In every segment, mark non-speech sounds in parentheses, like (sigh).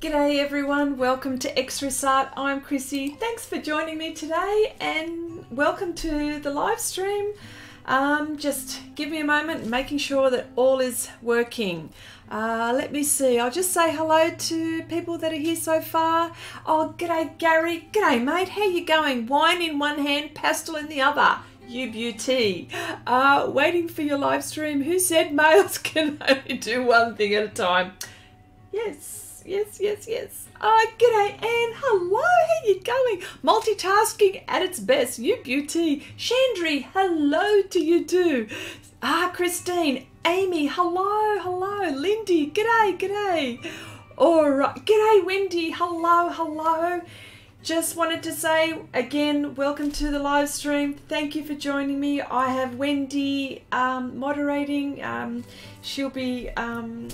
g'day everyone. Welcome to Xrissart I'm Chrissy. Thanks for joining me today and welcome to the live stream. Um, just give me a moment, making sure that all is working. Uh, let me see. I'll just say hello to people that are here so far. Oh, g'day Gary. G'day mate. How you going? Wine in one hand, pastel in the other. You beauty. Uh, waiting for your live stream. Who said males (laughs) can only do one thing at a time? Yes, yes, yes, yes. Ah, g'day Anne. Hello, how you going? Multitasking at its best. You beauty. Chandri, hello to you too. Ah, Christine, Amy, hello, hello. Lindy, g'day, g'day. All right, g'day Wendy. Hello, hello. Just wanted to say again, welcome to the live stream. Thank you for joining me. I have Wendy um, moderating. Um, she'll be um,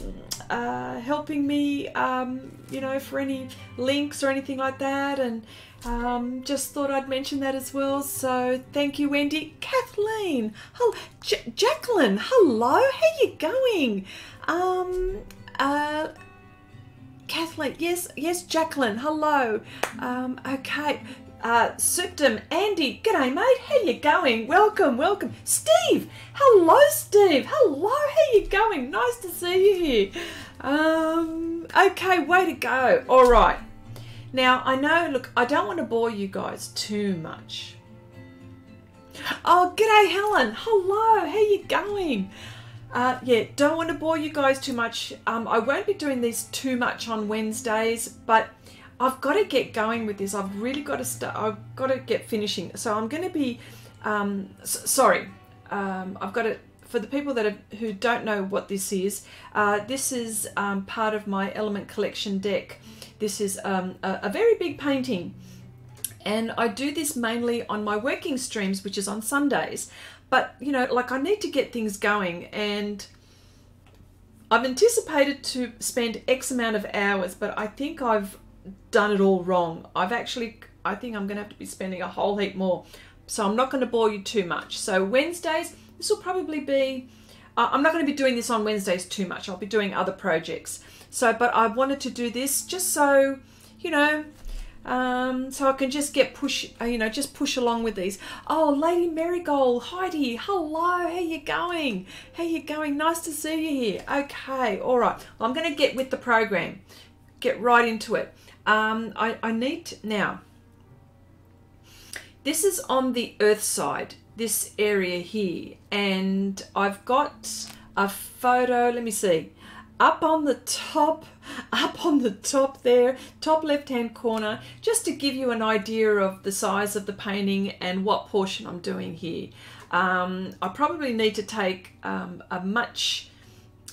uh, helping me, um, you know, for any links or anything like that. And um, just thought I'd mention that as well. So thank you, Wendy. Kathleen, hello. J- Jacqueline, hello. How you going? Um, uh, Kathleen, yes, yes, Jacqueline, hello. Um, okay, uh, Septum, Andy, g'day mate, how you going? Welcome, welcome. Steve, hello Steve, hello, how you going? Nice to see you here. Um, okay, way to go. All right. Now, I know, look, I don't want to bore you guys too much. Oh, g'day Helen, hello, how you going? Uh, yeah, don't want to bore you guys too much. Um, I won't be doing these too much on Wednesdays, but I've got to get going with this. I've really got to start. I've got to get finishing. So I'm going to be. Um, sorry, um, I've got to. For the people that have, who don't know what this is, uh, this is um, part of my Element Collection deck. This is um, a, a very big painting and I do this mainly on my working streams, which is on Sundays. But you know, like I need to get things going, and I've anticipated to spend X amount of hours, but I think I've done it all wrong. I've actually, I think I'm going to have to be spending a whole heap more. So I'm not going to bore you too much. So Wednesdays, this will probably be. Uh, I'm not going to be doing this on Wednesdays too much. I'll be doing other projects. So, but I wanted to do this just so, you know, um, so I can just get push, uh, you know, just push along with these. Oh, Lady Marigold, Heidi, hello, how you going? How you going? Nice to see you here. Okay, all right. Well, I'm going to get with the program, get right into it. Um, I, I need to, now. This is on the Earth side, this area here, and I've got a photo. Let me see up on the top, (laughs) up on the top there, top left hand corner, just to give you an idea of the size of the painting and what portion I'm doing here. Um, I probably need to take um, a much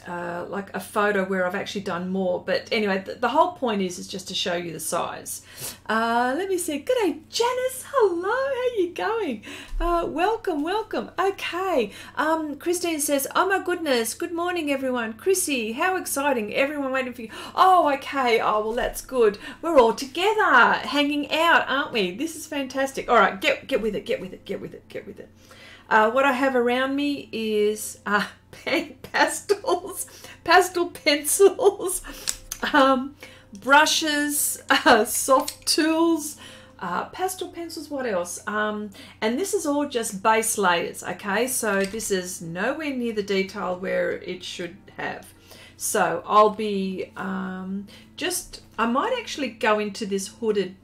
uh, like a photo where I've actually done more. But anyway, the, the, whole point is is just to show you the size. Uh, let me see. Good day, Janice. Hello. How you going? Uh, welcome, welcome. Okay. Um, Christine says, "Oh my goodness. Good morning, everyone. Chrissy, how exciting! Everyone waiting for you. Oh, okay. Oh well, that's good. We're all together, hanging out, aren't we? This is fantastic. All right, get get with it. Get with it. Get with it. Get with it." Uh, what I have around me is uh, (laughs) pastels, pastel pencils, um, brushes, uh, Sofft Tools, uh, pastel pencils, what else? Um, and this is all just base layers, okay? So this is nowhere near the detail where it should have. So I'll be um, just, I might actually go into this hooded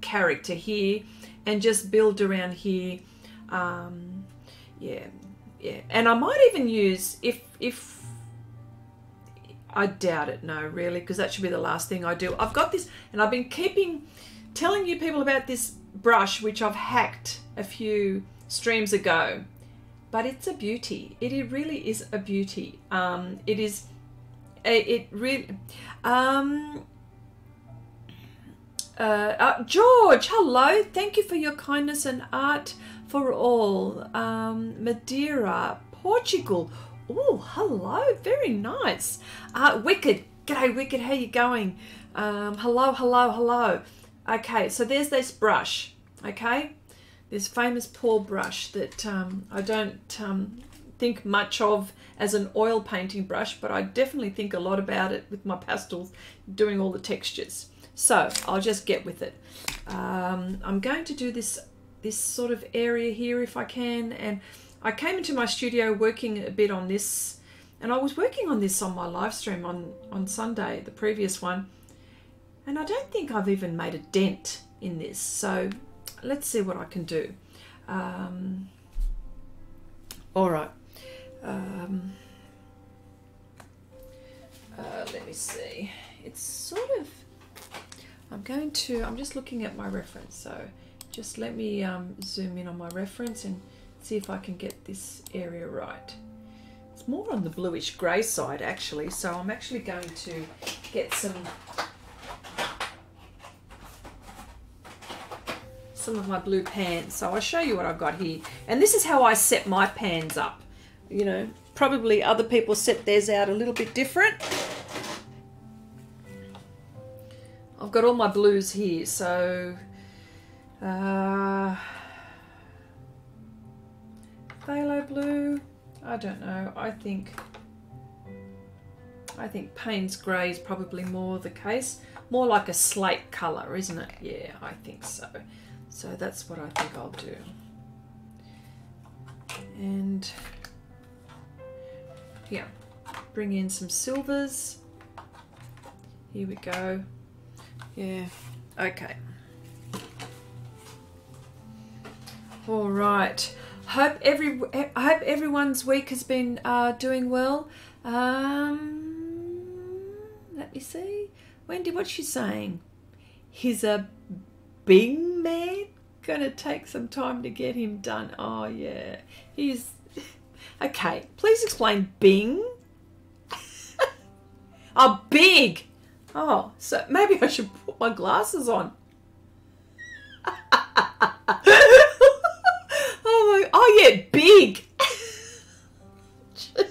character here and just build around here. Um, yeah yeah. And i might even use if if i doubt it no really because that should be the last thing i do. I've got this and i've been keeping telling you people about this brush which i've hacked a few streams ago. But it's a beauty. It, it really is a beauty. Um it is it really um uh, uh, George, hello. Thank you for your kindness and art for all. Um, Madeira, Portugal. Oh, hello, very nice. Uh, Wicked, g'day Wicked, how you going? Um, hello, hello, hello. Okay, so there's this brush. Okay, this famous paw brush that um, I don't um, think much of as an oil painting brush, but I definitely think a lot about it with my pastels, doing all the textures. So I'll just get with it. Um, I'm going to do this this sort of area here if I can, and I came into my studio working a bit on this, and I was working on this on my live stream on on Sunday, the previous one, and I don't think I've even made a dent in this. So let's see what I can do. Um, all right. Um, uh, let me see. It's sort of. I'm going to. I'm just looking at my reference. So just let me um, zoom in on my reference and see if I can get this area right. It's more on the bluish grey side actually. So I'm actually going to get some some of my blue pans. So I'll show you what I've got here. And this is how I set my pans up. You know, probably other people set theirs out a little bit different. I've got all my blues here, so uh, phthalo blue. I don't know. I think I think Payne's grey is probably more the case. More like a slate colour, isn't it? Yeah, I think so. So that's what I think I'll do. And yeah, bring in some silvers. Here we go. Yeah, okay. All right. Hope every I hope everyone's week has been uh, doing well. Um, let me see. Wendy, what's she saying? He's a Bing man? Gonna take some time to get him done. Oh, yeah. He's. Okay, please explain Bing. (laughs) oh, big. Oh, so maybe I should put my glasses on. (laughs) oh, yeah, big. (laughs)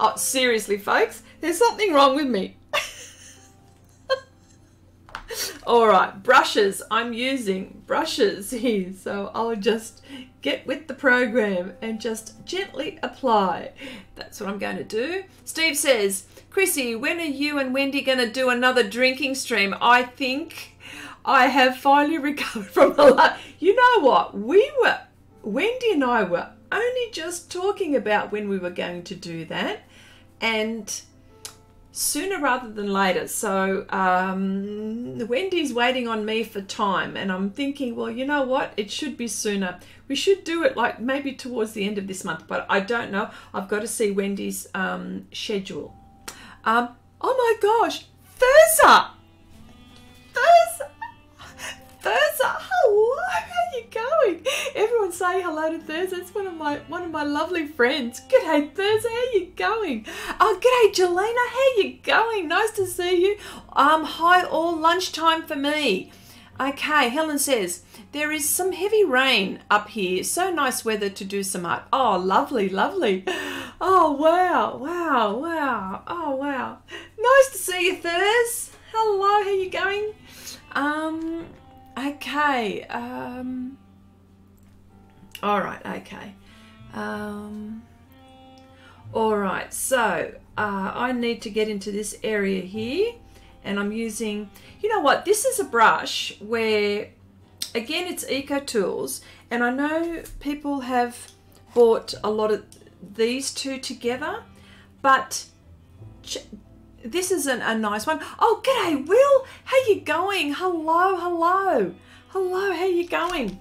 oh, seriously, folks, there's something wrong with me. (laughs) All right, brushes. I'm using brushes here, so I'll just get with the program and just gently apply. That's what I'm going to do. Steve says, Chrissy, when are you and Wendy going to do another drinking stream? I think I have finally (laughs) recovered from the last. You know what? We were, Wendy and I were only just talking about when we were going to do that. And sooner rather than later. So um, Wendy's waiting on me for time, and I'm thinking, well, you know what? It should be sooner. We should do it like maybe towards the end of this month, but I don't know. I've got to see Wendy's um, schedule. Um, oh my gosh, Thursa! Thursa! Thursa, hello, how you going? Everyone say hello to Thursa. It's one of my one of my lovely friends. G'day Thursa, how are you going? Oh, g'day Jelena, how are you going? Nice to see you. Um, hi all, lunchtime for me. Okay, Helen says, there is some heavy rain up here. So nice weather to do some art. Oh, lovely, lovely. Oh, wow, wow, wow. Oh, wow. Nice to see you, Thurs. Hello, how are you going? Um, Okay. Um, all right. Okay. Um, all right. So uh, I need to get into this area here, and I'm using. You know what? This is a brush where, again, it's Eco Tools, and I know people have bought a lot of these two together, but this isn't a nice one. Oh, g'day, Will. How you going? Hello, hello. Hello, how you going?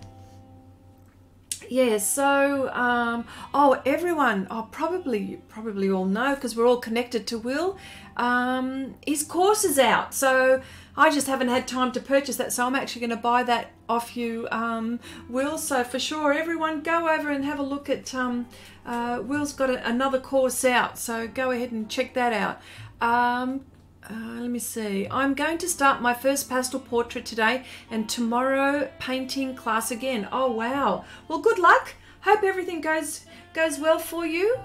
Yeah, so, um, oh, everyone, oh, probably, probably all know because we're all connected to Will. Um, his course is out, so I just haven't had time to purchase that, so I'm actually going to buy that off you, um, Will. So for sure, everyone, go over and have a look at. Um, uh, Will's got a, another course out, so go ahead and check that out. Um, uh, let me see. I'm going to start my first pastel portrait today and tomorrow painting class again. Oh wow. Well, good luck. Hope everything goes goes well for you.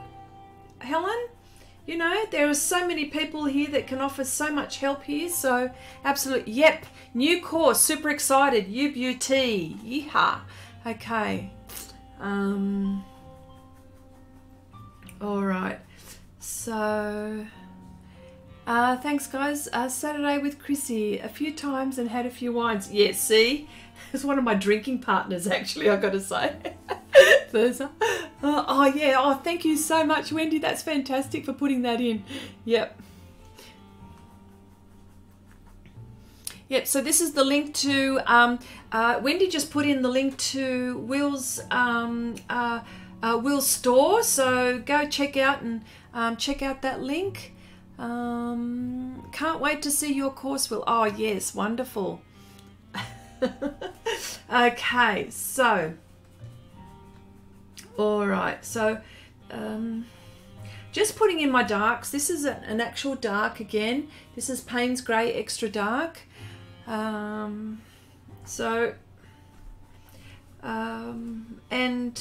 Helen, you know, there are so many people here that can offer so much help here. So, absolutely. Yep. New course. Super excited. UBUT. Yeehaw. Okay. Um All right. So, uh, thanks, guys. Uh, Saturday with Chrissy a few times and had a few wines. Yeah, see, (laughs) it's one of my drinking partners. Actually, I've got to say. (laughs) Thursday. Oh, oh yeah. Oh, thank you so much, Wendy. That's fantastic for putting that in. Yep. Yep, so this is the link to, um, uh, Wendy just put in the link to Will's, um, uh, uh, Will's store. So go check out and um, check out that link. Um, can't wait to see your course, Will. Oh, yes, wonderful. (laughs) okay, so, all right, so um, just putting in my darks. This is an actual dark again. This is Payne's Grey Extra Dark. Um, so, um, and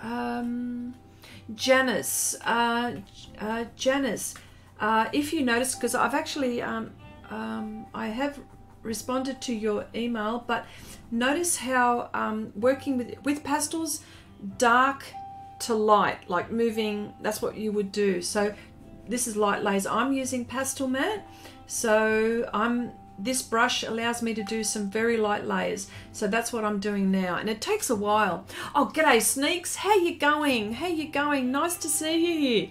um, Janice, uh, uh, Janice, uh, if you notice, because I've actually, um, um, I have responded to your email, but notice how um, working with with pastels, dark to light, like moving. That's what you would do. So this is light laser. I'm using Pastelmat. so I'm this brush allows me to do some very light layers. So that's what I'm doing now. And it takes a while. Oh, g'day Sneaks. How you going? How you going? Nice to see you here.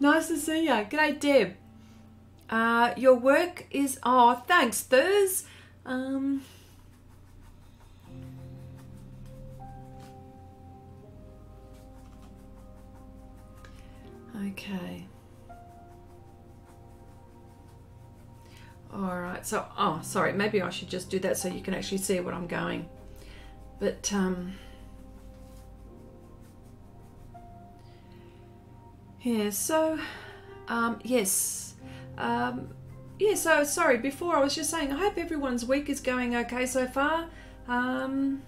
Nice to see you. G'day Deb. Uh, your work is... Oh, thanks, Thurs. Um... Okay. All right, so, oh, sorry, maybe I should just do that so you can actually see what I'm going. But, um, yeah, so, um, yes, um, yeah, so, sorry, before I was just saying, I hope everyone's week is going okay so far. Um,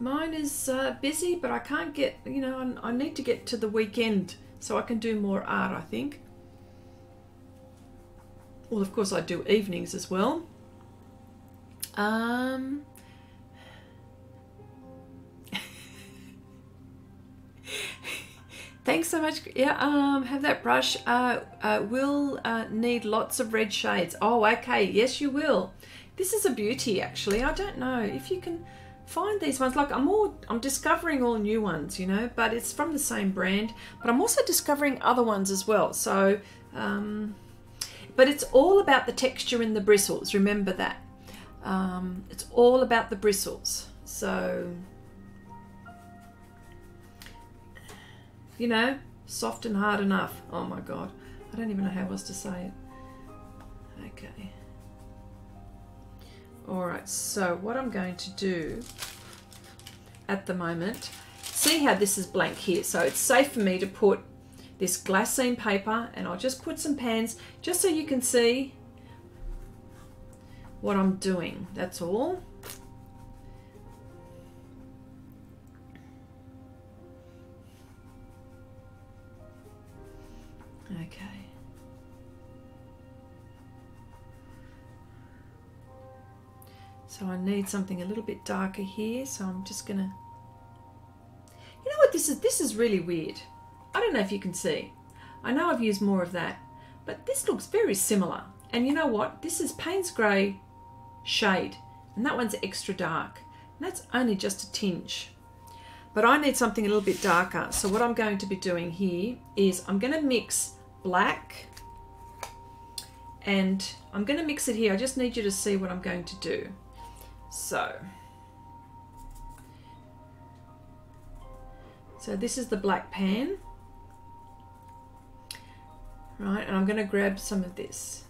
mine is uh, busy, but I can't get, you know, I, I need to get to the weekend so I can do more art, I think. Well, of course, I do evenings as well. Um, Thanks so much. Yeah, um, have that brush. Uh, uh, will uh, need lots of red shades. Oh, okay. Yes, you will. This is a beauty, actually. I don't know if you can find these ones. Like I'm all, I'm discovering all new ones, you know, but it's from the same brand. But I'm also discovering other ones as well. So, um, but it's all about the texture in the bristles, remember that. Um, it's all about the bristles. So, you know, soft and hard enough. Oh my God. I don't even know how else to say it. Okay. All right, so what I'm going to do at the moment, see how this is blank here. So it's safe for me to put this glassine paper and I'll just put some pans just so you can see what I'm doing. That's all. Okay. So I need something a little bit darker here, so I'm just gonna You know what this is this is really weird. I don't know if you can see. I know I've used more of that, but this looks very similar. And you know what? This is Payne's Grey shade, and that one's extra dark. And that's only just a tinge. But I need something a little bit darker. So what I'm going to be doing here is I'm going to mix black. And I'm going to mix it here. I just need you to see what I'm going to do. So, so this is the black pan. Right and I'm going to grab some of this.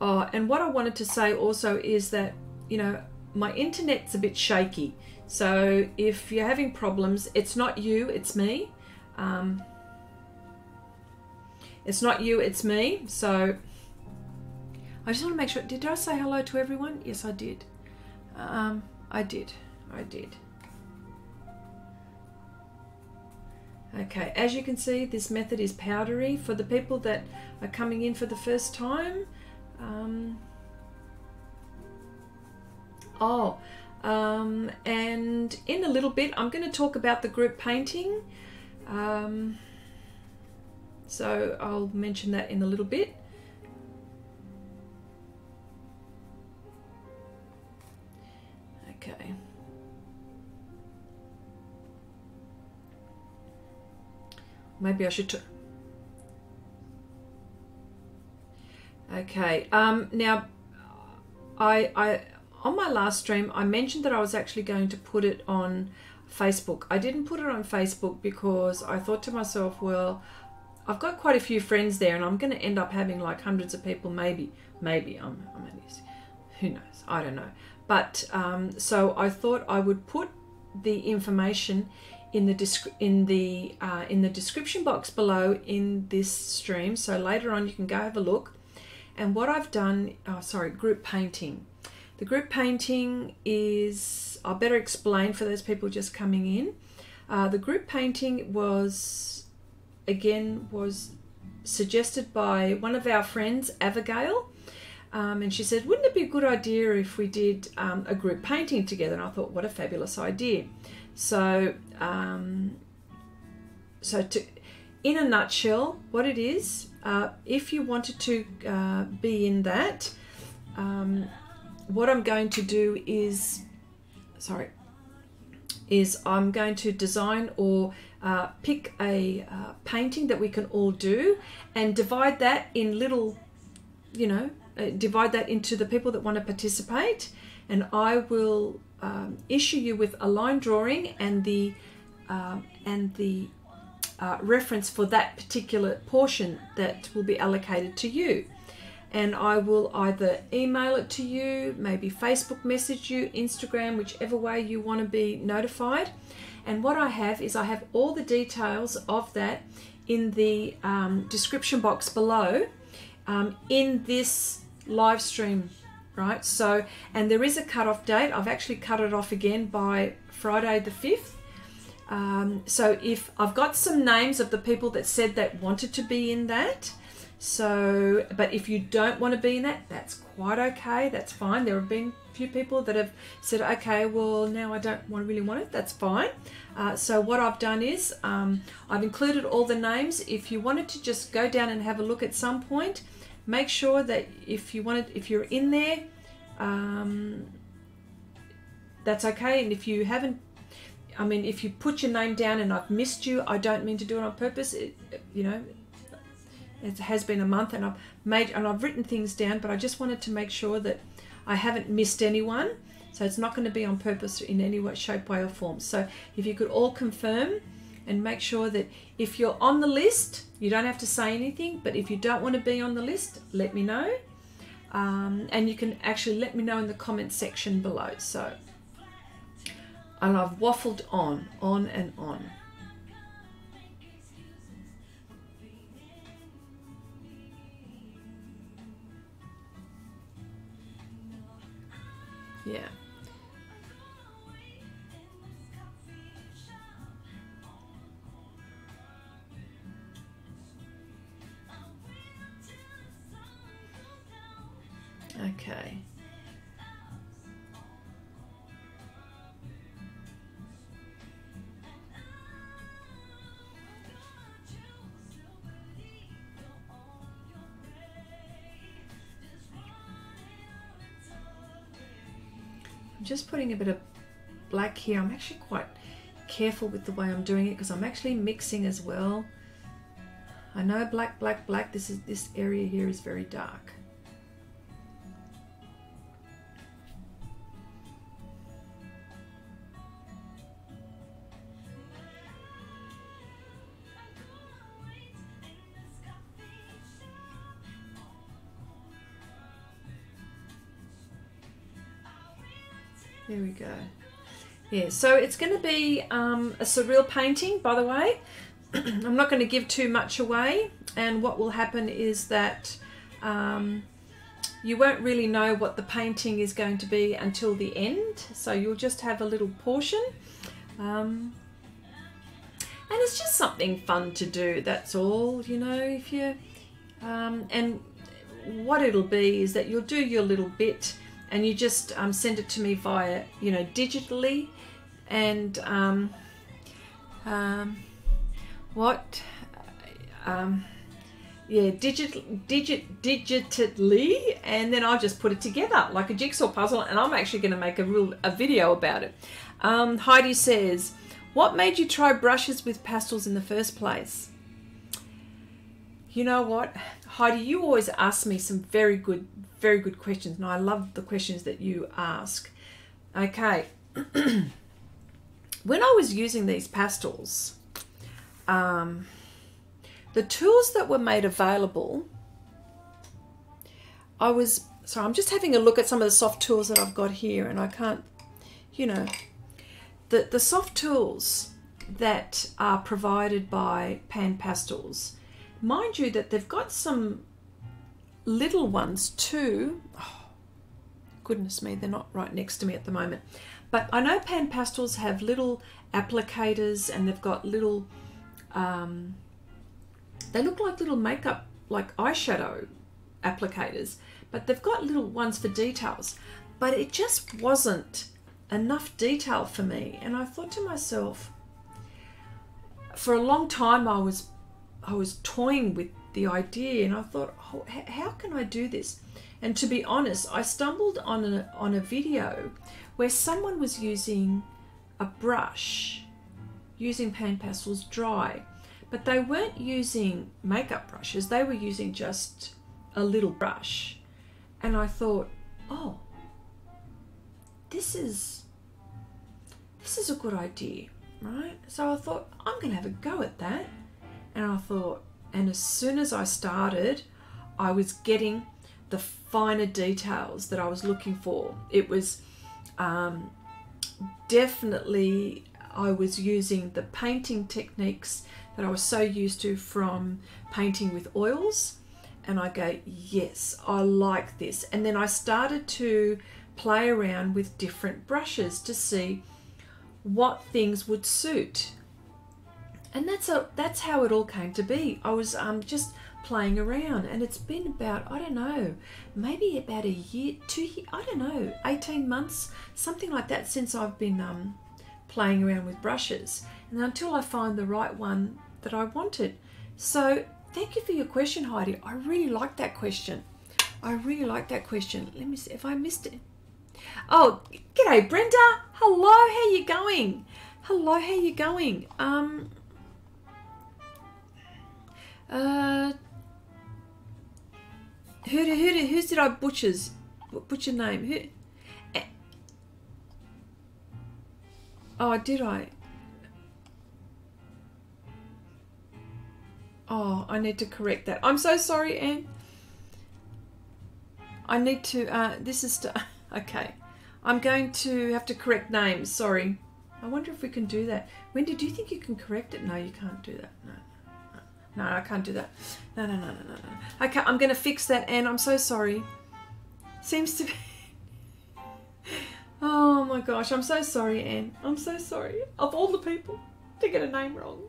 Oh and what I wanted to say also is that you know my internet's a bit shaky. So if you're having problems it's not you it's me. Um, it's not you it's me. So I just want to make sure did I say hello to everyone? Yes I did. Um, I did. I did. Okay, as you can see, this method is powdery. For the people that are coming in for the first time, um, oh, Um, and in a little bit, I'm going to talk about the group painting. Um, so I'll mention that in a little bit. Okay. Maybe I should. okay. Um, now, I, I on my last stream I mentioned that I was actually going to put it on Facebook. I didn't put it on Facebook because I thought to myself, well, I've got quite a few friends there, and I'm going to end up having like hundreds of people. Maybe, maybe I'm, I'm who knows? I don't know. But um, so I thought I would put the information in the in the uh, in the description box below in this stream. So later on, you can go have a look. And what I've done, oh, sorry, group painting. The group painting is I better explain for those people just coming in. Uh, the group painting was again was suggested by one of our friends, Abigail. Um, and she said, Wouldn't it be a good idea if we did um, a group painting together? And I thought, What a fabulous idea. So, um, so to, in a nutshell, what it is, uh, if you wanted to uh, be in that, um, what I'm going to do is, sorry, is I'm going to design or uh, pick a uh, painting that we can all do and divide that in little, you know, uh, divide that into the people that want to participate, and I will um, issue you with a line drawing and the um, and the uh, reference for that particular portion that will be allocated to you. And I will either email it to you, maybe Facebook message you, Instagram, whichever way you want to be notified. And what I have is I have all the details of that in the um, description box below um, in this live stream, right? So, and there is a cut-off date. I've actually cut it off again by Friday the 5th. Um, so if I've got some names of the people that said that wanted to be in that, so, but if you don't want to be in that, that's quite okay. That's fine. There have been a few people that have said, okay, well, now I don't want to really want it. That's fine. Uh, so what I've done is um, I've included all the names. If you wanted to just go down and have a look at some point, make sure that if you wanted if you're in there um, that's okay and if you haven't i mean if you put your name down and i've missed you i don't mean to do it on purpose it, you know it has been a month and i've made and i've written things down but i just wanted to make sure that i haven't missed anyone so it's not going to be on purpose in any way shape way or form so if you could all confirm and make sure that if you're on the list, you don't have to say anything, but if you don't want to be on the list, let me know. Um, and you can actually let me know in the comment section below. So, and I've waffled on, on and on. Yeah. Okay. I'm just putting a bit of black here. I'm actually quite careful with the way I'm doing it because I'm actually mixing as well. I know black, black, black. This is this area here is very dark. There we go. Yeah, so it's going to be um, a surreal painting, by the way. (clears throat) I'm not going to give too much away, and what will happen is that um, you won't really know what the painting is going to be until the end, so you'll just have a little portion. Um, and it's just something fun to do, that's all, you know, if you. Um, and what it'll be is that you'll do your little bit and you just um, send it to me via, you know, digitally, and um, um, what, um, yeah, digit, digit, digitally, and then I'll just put it together like a jigsaw puzzle, and I'm actually going to make a real a video about it. Um, Heidi says, "What made you try brushes with pastels in the first place?" You know what, Heidi, you always ask me some very good, very good questions, and I love the questions that you ask. Okay. (clears throat) when I was using these pastels, um, the tools that were made available, I was, sorry, I'm just having a look at some of the Sofft Tools that I've got here, and I can't, you know, the, the Sofft Tools that are provided by Pan Pastels Mind you, that they've got some little ones too. Oh, goodness me, they're not right next to me at the moment. But I know Pan Pastels have little applicators and they've got little, um, they look like little makeup, like eyeshadow applicators, but they've got little ones for details. But it just wasn't enough detail for me. And I thought to myself, for a long time I was I was toying with the idea and I thought, oh, how can I do this? And to be honest, I stumbled on a, on a video where someone was using a brush, using pan pastels dry, but they weren't using makeup brushes, they were using just a little brush. And I thought, oh, this is this is a good idea, right? So I thought I'm going to have a go at that. And I thought, and as soon as I started, I was getting the finer details that I was looking for. It was um, definitely, I was using the painting techniques that I was so used to from painting with oils. And I go, yes, I like this. And then I started to play around with different brushes to see what things would suit and that's a, that's how it all came to be. I was um, just playing around, and it's been about I don't know, maybe about a year, two, I don't know, eighteen months, something like that, since I've been um, playing around with brushes, and until I find the right one that I wanted. So thank you for your question, Heidi. I really like that question. I really like that question. Let me see if I missed it. Oh, g'day, Brenda. Hello, how you going? Hello, how you going? Um, uh, who, who, did I butchers? Butcher name? Who? Eh. Oh, did I? Oh, I need to correct that. I'm so sorry, Anne. I need to, uh, this is, (laughs) okay. I'm going to have to correct names, sorry. I wonder if we can do that. Wendy, do you think you can correct it? No, you can't do that, no. No, I can't do that. No, no, no, no, no, no. Okay, I'm going to fix that, and I'm so sorry. Seems to be... (laughs) Oh my gosh, I'm so sorry, Anne. I'm so sorry. Of all the people to get a name wrong.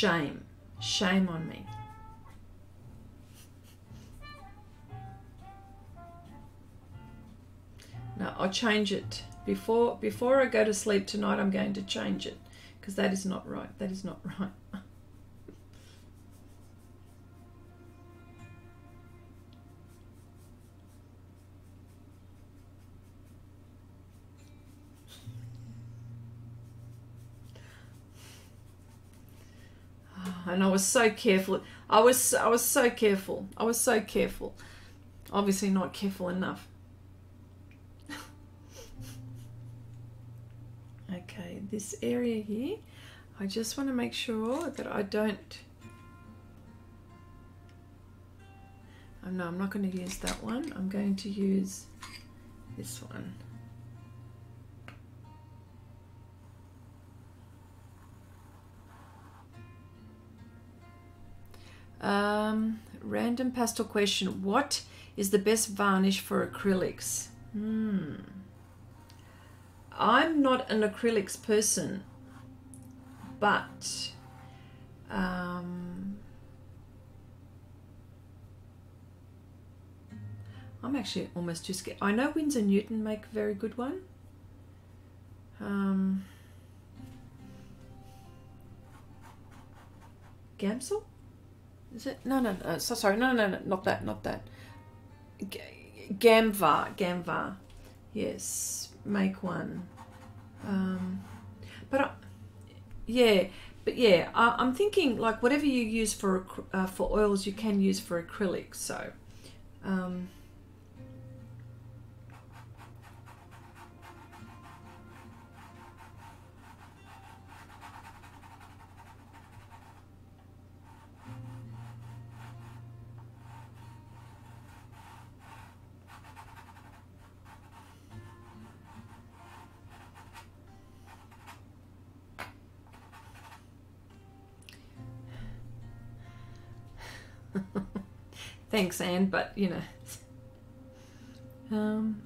Shame. Shame on me. Now I'll change it. Before before I go to sleep tonight I'm going to change it because that is not right. That is not (laughs) right. And I was so careful. I was I was so careful. I was so careful. Obviously not careful enough. (laughs) okay, this area here, I just want to make sure that I don't Oh, no, I'm not going to use that one. I'm going to use this one. Um, random pastel question. What is the best varnish for acrylics? Hmm. I'm not an acrylics person, but um, I'm actually almost too scared. I know Winsor Newton make a very good one. Um, Gamsol? Is it? No, no, no. So sorry. No, no, no, not that, not that. G- Gamvar, Gamvar. Yes, make one. Um, but I, yeah, but yeah, I, I'm thinking like whatever you use for uh, for oils, you can use for acrylics. So. Um, Thanks, Anne, but you know. Um,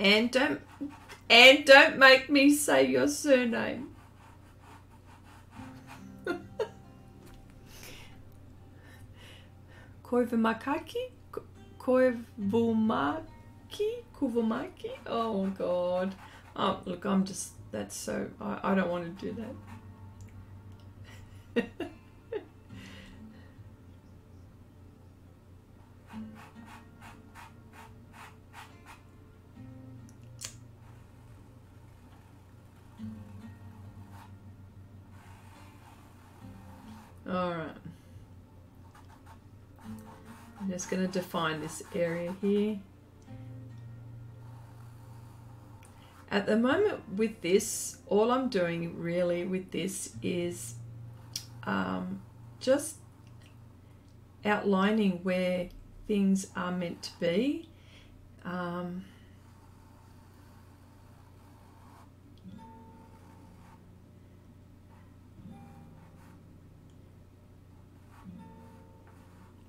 and don't and don't make me say your surname. (laughs) Koivumakaki? Koivumaki? Kuvumaki? Oh god. Oh look, I'm just that's so I, I don't want to do that. All right. I'm just going to define this area here. At the moment with this, all I'm doing really with this is um, just outlining where things are meant to be. Um,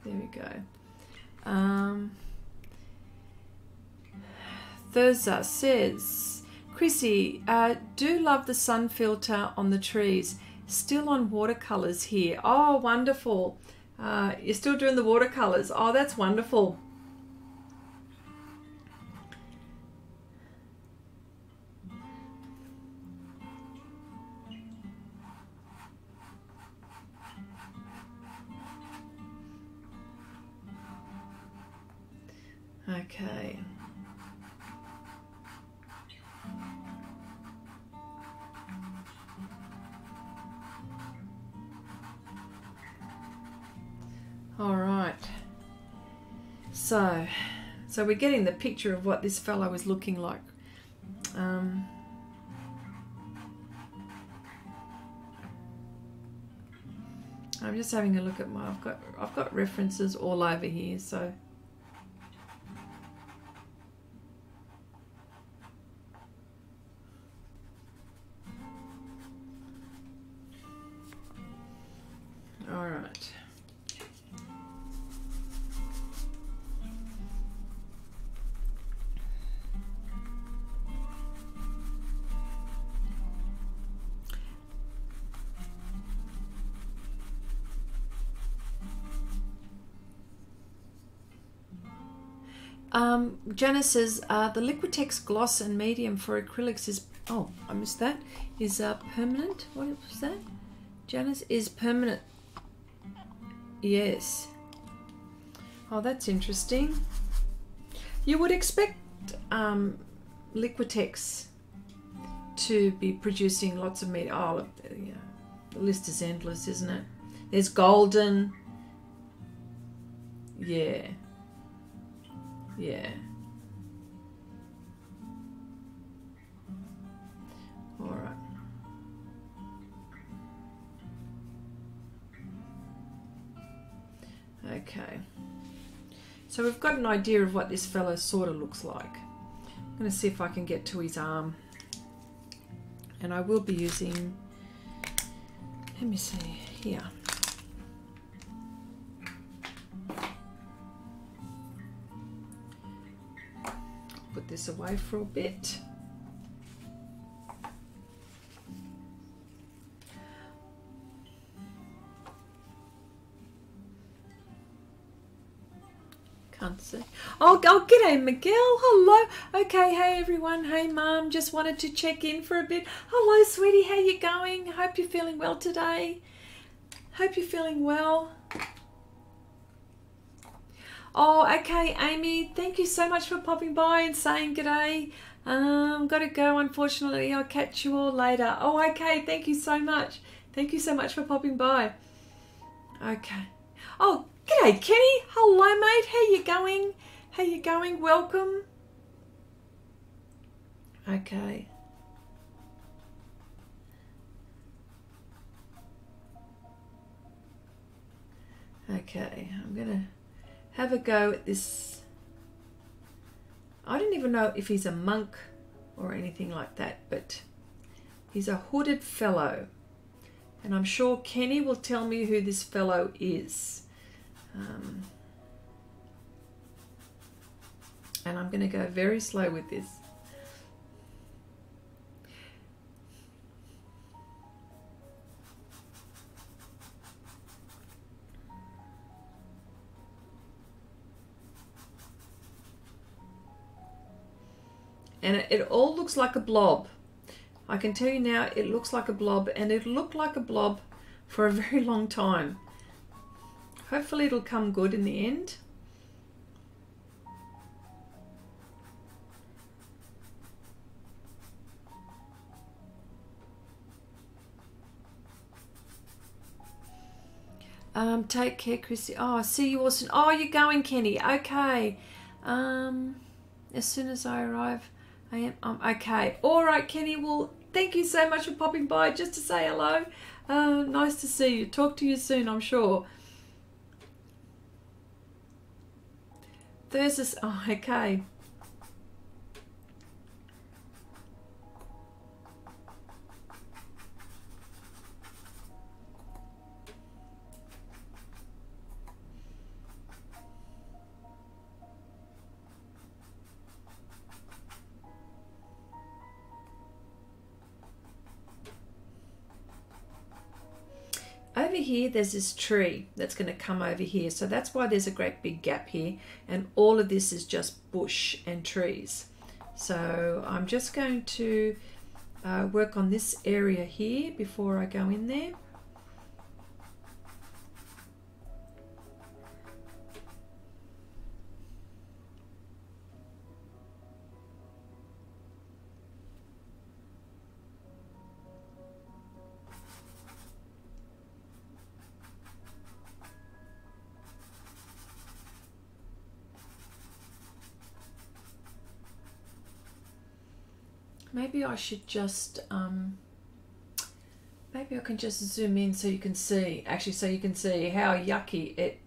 there we go. Um, Thurza says, Chrissy, uh, do love the sun filter on the trees. Still on watercolors here. Oh, wonderful. Uh, you're still doing the watercolors. Oh, that's wonderful. Okay. All right. So, so we're getting the picture of what this fellow was looking like. Um, I'm just having a look at my. I've got I've got references all over here, so. All right. Um, Janice says uh, the Liquitex gloss and medium for acrylics is oh I missed that is uh, permanent. What was that? Janice is permanent. Yes. Oh, that's interesting. You would expect um, Liquitex to be producing lots of media. Oh, look, know, the list is endless, isn't it? There's golden. Yeah. Yeah. All right. Okay. So we've got an idea of what this fellow sort of looks like. I'm going to see if I can get to his arm. and I will be using, let me see here. This away for a bit. Can't see. Oh, oh, g'day, Miguel. Hello. Okay, hey everyone. Hey, Mum. Just wanted to check in for a bit. Hello, sweetie. How you going? Hope you're feeling well today. Hope you're feeling well. Oh, okay, Amy. Thank you so much for popping by and saying g'day. Um, got to go. Unfortunately, I'll catch you all later. Oh, okay. Thank you so much. Thank you so much for popping by. Okay. Oh, G'day, Kenny. Hello, mate. How you going? How you going? Welcome. Okay. Okay, I'm gonna have a go at this. I don't even know if he's a monk or anything like that, but he's a hooded fellow. And I'm sure Kenny will tell me who this fellow is. Um, and I'm going to go very slow with this. And it, all looks like a blob. I can tell you now it looks like a blob and it looked like a blob for a very (laughs) long time. Hopefully it'll come good in the end. Um, take care, Chrissy. Oh, see you, Austin. Oh, you're going, Kenny. Okay. Um, as soon as I arrive, I am. Um, okay. All right, Kenny. Well, thank you so much for popping by just to say hello. Uh, nice to see you. Talk to you soon, I'm sure. This, oh, okay. Over here there's this tree that's going to come over here. So that's why there's a great big gap here. And all of this is just bush and trees. So I'm just going to uh, work on this area here before I go in there I should just um, maybe I can just zoom in so you can see actually so you can see how yucky it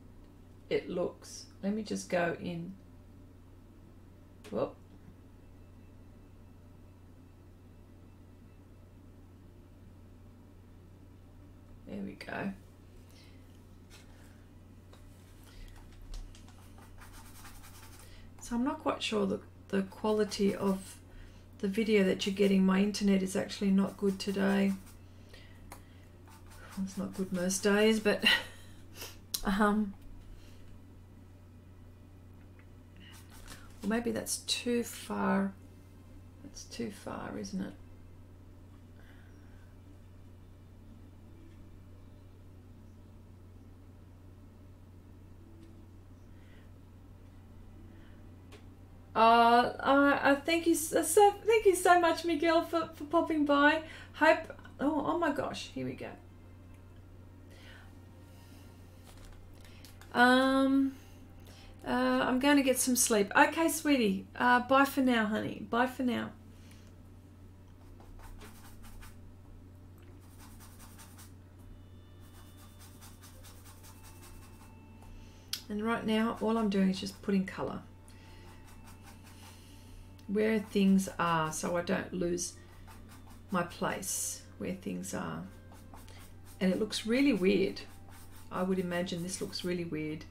it looks. Let me just go in. Whoop. There we go. So I'm not quite sure the, the quality of the video that you're getting. My internet is actually not good today. Well, it's not good most days, but (laughs) um, well, maybe that's too far. That's too far, isn't it? Uh, uh, thank you so, so thank you so much, Miguel, for, for popping by. Hope. Oh, oh my gosh, here we go. Um, uh, I'm going to get some sleep. Okay, sweetie. Uh, bye for now, honey. Bye for now. And right now, all I'm doing is just putting colour where things are so I don't lose my place where things are. And it looks really weird. I would imagine this looks really weird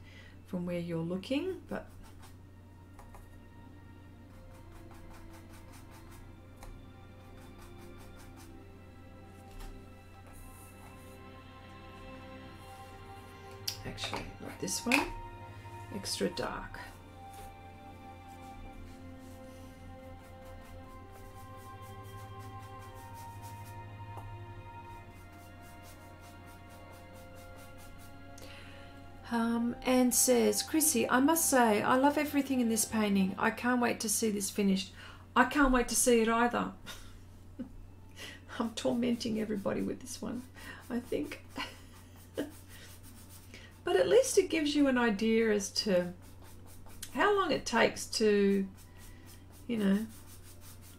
from where you're looking, but actually not this one extra dark Um, Anne says, Chrissy, I must say, I love everything in this painting. I can't wait to see this finished. I can't wait to see it either. (laughs) I'm tormenting everybody with this one, I think. (laughs) but at least it gives you an idea as to how long it takes to, you know,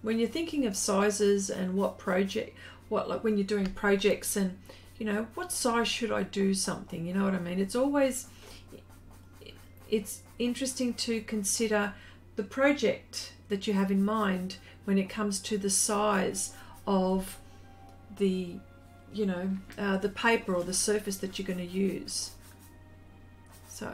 when you're thinking of sizes and what project, what like when you're doing projects and you know, what size should I do something? You know what I mean? It's always it's interesting to consider the project that you have in mind when it comes to the size of the you know uh, the paper or the surface that you're going to use so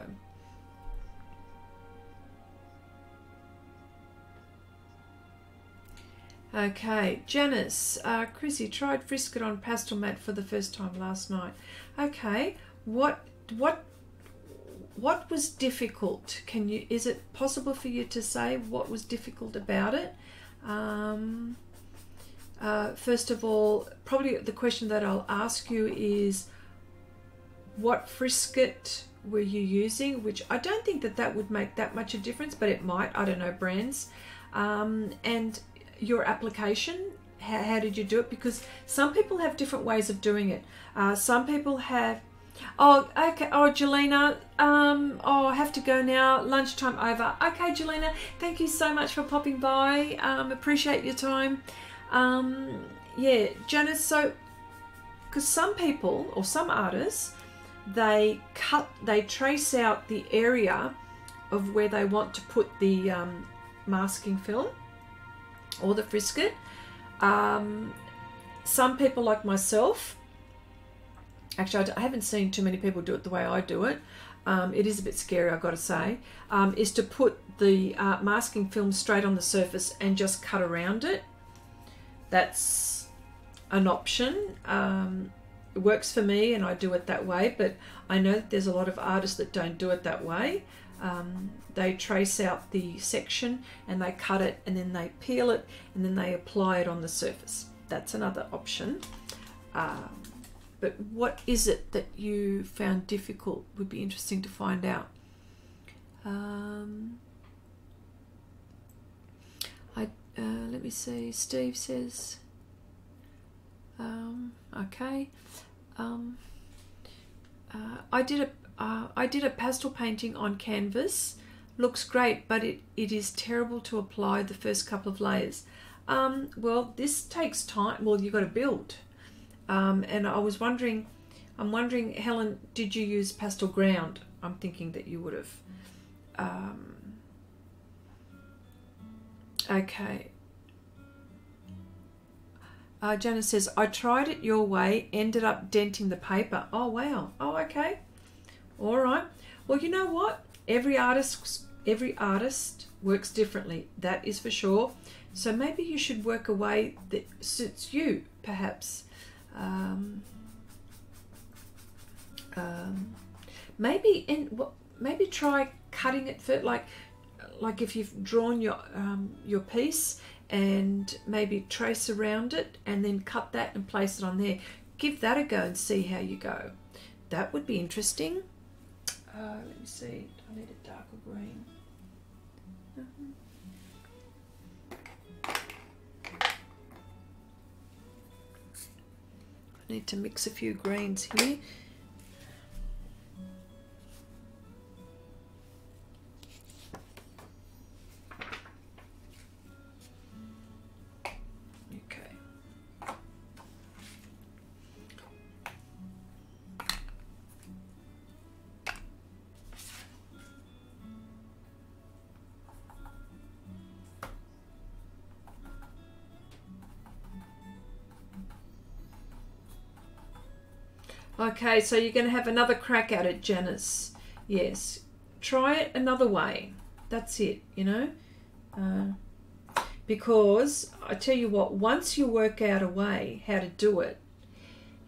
Okay, Janice, uh, Chrissy tried Frisket on Pastelmat for the first time last night. Okay, what what what was difficult? Can you is it possible for you to say what was difficult about it? Um, uh, first of all, probably the question that I'll ask you is what frisket were you using? Which I don't think that that would make that much a difference, but it might. I don't know brands. Um, and your application how, how, did you do it? Because some people have different ways of doing it. Uh, some people have oh okay oh jelena um oh i have to go now lunchtime over. Okay jelena thank you so much for popping by. Um appreciate your time. Um yeah janice so because some people or some artists they cut they trace out the area of where they want to put the um, masking film or the frisket. Um, some people like myself, actually, I haven't seen too many people do it the way I do it. Um, it is a bit scary, I've got to say, um, is to put the uh, masking film straight on the surface and just cut around it. That's an option. Um, it works for me and I do it that way, but I know that there's a lot of artists that don't do it that way. Um, they trace out the section and they cut it and then they peel it and then they apply it on the surface. That's another option. Um, but what is it that you found difficult would be interesting to find out. Um, I uh, let me see. Steve says, um, okay. Um, uh, I did a uh, I did a pastel painting on canvas. Looks great, but it, it is terrible to apply the first couple of layers. Um, well, this takes time. Well, you've got to build. Um, and I was wondering, I'm wondering, Helen, did you use pastel ground? I'm thinking that you would have. Um, okay. Uh, Janice says, I tried it your way, ended up denting the paper. Oh, wow. Oh, okay. All right. Well, you know what? Every artist, every artist works differently. That is for sure. So maybe you should work a way that suits you, perhaps. Um, um, maybe in maybe try cutting it for like like if you've drawn your um, your piece and maybe trace around it and then cut that and place it on there. Give that a go and see how you go. That would be interesting. Uh, let me see. I need a darker green. Uh-huh. I need to mix a few greens here. Okay, so you're going to have another crack at it, Janice. Yes. Try it another way. That's it, you know? Uh, because I tell you what, once you work out a way how to do it,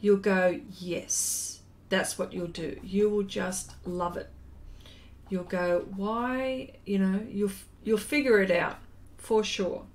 you'll go, yes, that's what you'll do. You will just love it. You'll go, why, you know, you'll, you'll figure it out for sure.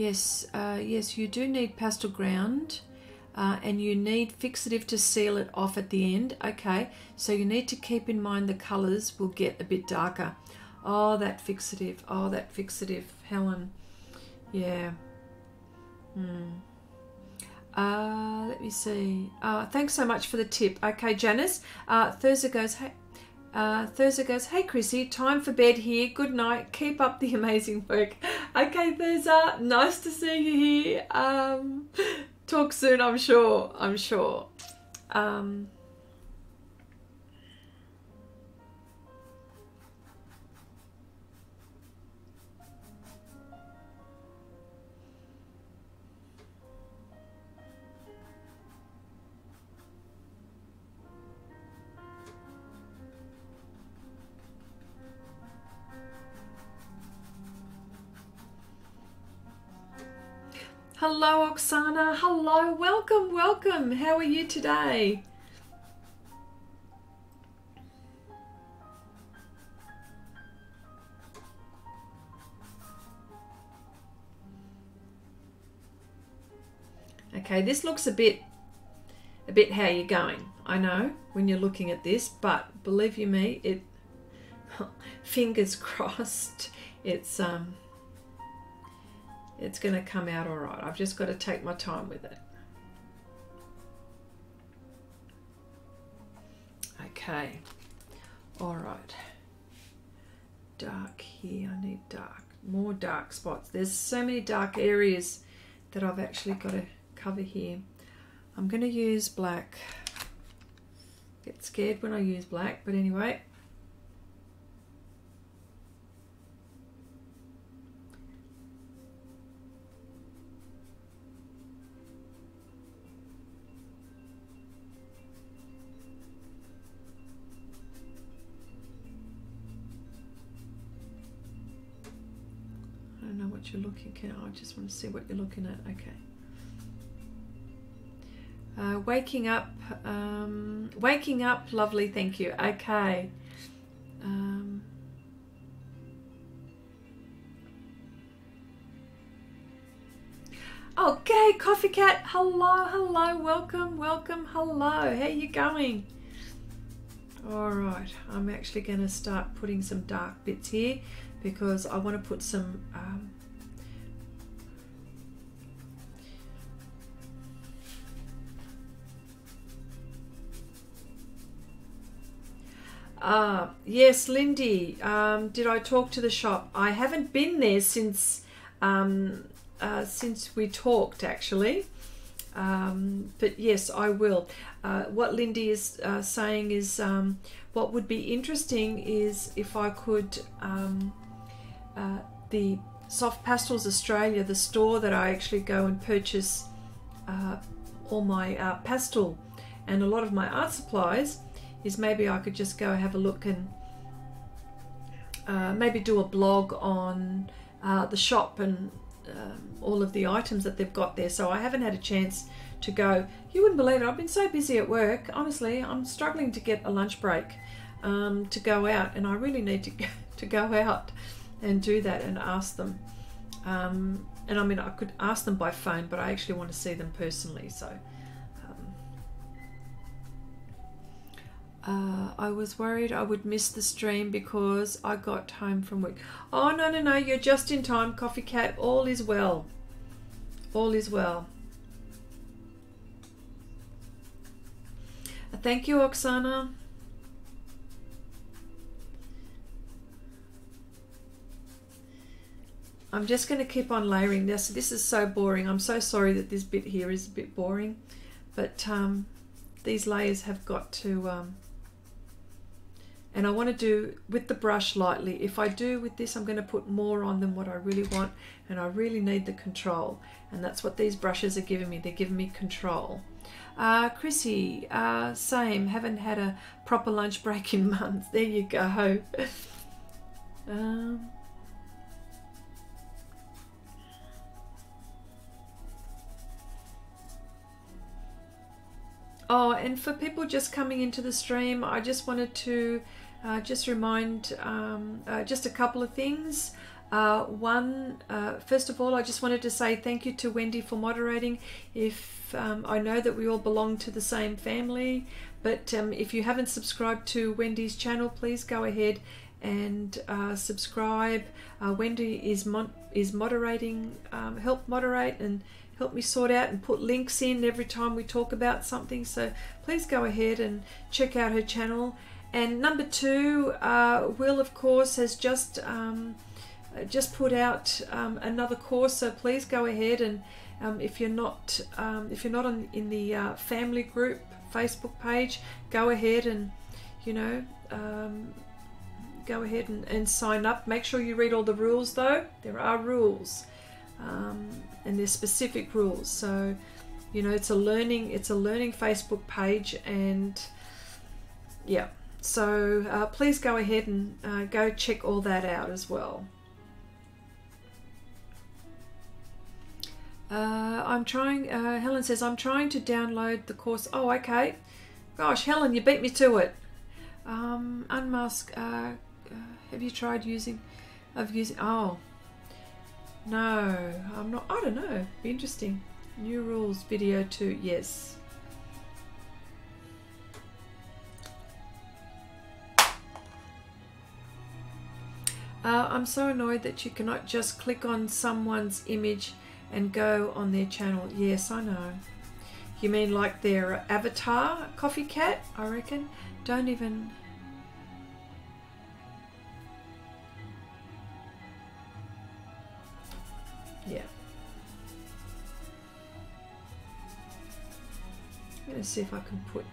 Yes, uh, yes, you do need pastel ground. Uh, and you need fixative to seal it off at the end. Okay, so you need to keep in mind the colours will get a bit darker. Oh, that fixative. Oh, that fixative. Helen. Yeah. Hmm. Uh, let me see. Uh, thanks so much for the tip. Okay, Janice. Uh, Thursday goes, hey, uh, Thursday goes, Hey Chrissy, time for bed here. Good night. Keep up the (laughs) amazing work. Okay, Thursday, nice to see you here. Um, (laughs) talk soon, I'm sure. I'm sure. Um, Hello, Oksana. Hello, welcome, welcome. How are you today? Okay, this looks a bit a bit how you're going. I know when you're looking at this, but believe you me, it (laughs) fingers (laughs) crossed. It's um it's going to come out all right. I've just got to take my time with it. Okay, all right. Dark here, I need dark, more dark spots. There's so many dark areas that I've actually got to cover here. I'm going to use black. Get scared when I use black, but anyway, you're looking at. I just want to see what you're looking at. Okay. Uh, waking up, um, waking up, lovely, thank you. Okay. Um, okay, Coffee Cat, hello, hello, welcome, welcome, hello. How you going? All right, I'm actually going to start putting some dark bits here because I want to put some um, Uh, yes, Lindy, um, did I talk to the shop? I haven't been there since um, uh, since we talked, actually. Um, but yes, I will. Uh, what Lindy is uh, saying is um, what would be interesting is if I could, um, uh, the Soft Pastels Australia, the store that I actually go and purchase uh, all my pastel and a lot of my art supplies is maybe I could just go have a look and uh, maybe do a blog on uh, the shop and um, all of the items that they've got there. So I haven't had a chance to go. You wouldn't believe it. I've been so busy at work. Honestly, I'm struggling to get a lunch break um, to go out, and I really need to (laughs) to go out and do that and ask them. Um, and I mean, I could ask them by phone, but I actually want to see them personally. So. Uh, I was worried I would miss the stream because I got home from work. Oh, no, no, no, you're just in time, Coffee Cat. All is well. All is well. Thank you, Oksana. I'm just going to keep on layering this. This is so boring. I'm so sorry that this bit here is a bit boring, but um, these layers have got to, um, and I want to do with the brush lightly. If I do with this, I'm going to put more on than what I really want, and I really need the control, and that's what these brushes are giving me. They're giving me control. Uh, Chrissy, uh, same, haven't had a proper lunch break in (laughs) months. There you go. (laughs) um, Oh, and for people just coming into the stream, I just wanted to uh, just remind um, uh, just a couple of things. Uh, one, uh, first of all, I just wanted to say thank you to Wendi for moderating. If um, I know that we all belong to the same family, but um, if you haven't subscribed to Wendi's channel, please go ahead and uh, subscribe. Uh, Wendi is is moderating, um, help moderate and help me sort out and put links in every time we talk about something. So please go ahead and check out her channel. And number two, uh, Will of course has just um, just put out um, another course. So please go ahead and um, if you're not um, if you're not on, in the uh, family group Facebook page, go ahead and you know um, go ahead and, and sign up. Make sure you read all the rules though. There are rules. Um, and there's specific rules. So, you know, it's a learning it's a learning Facebook page, and yeah. So uh, please go ahead and uh, go check all that out as well. Uh, I'm trying. Uh, Helen says I'm trying to download the course. Oh, okay. Gosh, Helen, you beat me to it. Um, unmask. Uh, uh, have you tried using? Of using. Oh, no, I'm not. I don't know. Interesting. New rules video two. Yes. Uh, I'm so annoyed that you cannot just click on someone's image and go on their channel. Yes, I know. You mean like their avatar, Coffee Cat? I reckon. Don't even Yeah. I'm going to see if I can put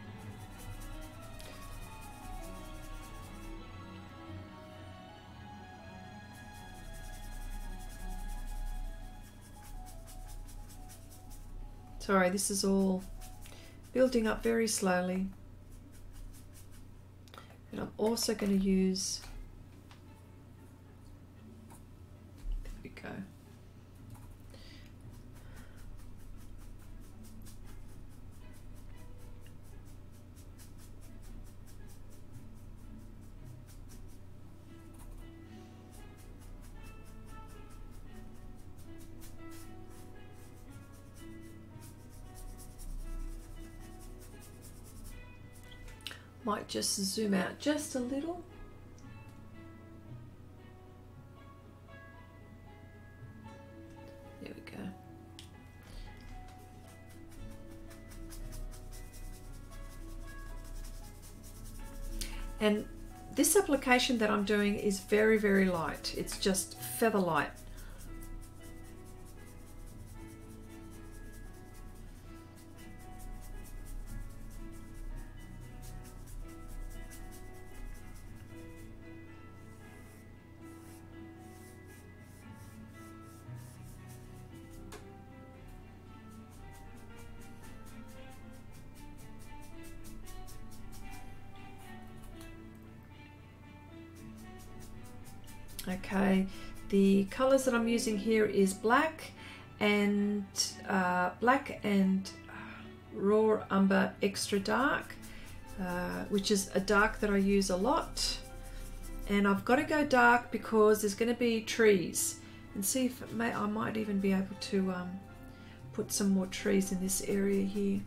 Sorry, this is all building up very slowly. And I'm also going to use, Might just zoom out just a little. There we go. And this application that I'm doing is very, very light. It's just feather light. Colors that I'm using here is black and uh, black and uh, raw umber extra dark, uh, which is a dark that I use a lot. And I've got to go dark because there's going to be trees and see if may, I might even be able to um, put some more trees in this area here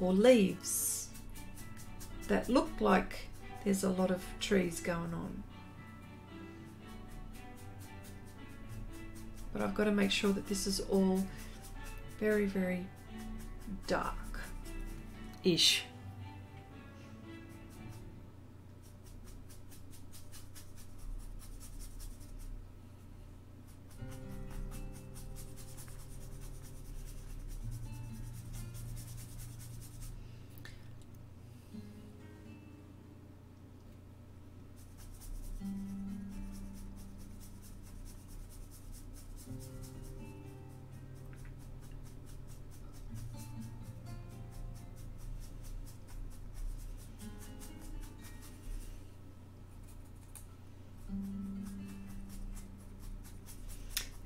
or leaves that look like there's a lot of trees going on. But I've got to make sure that this is all very, very dark-ish.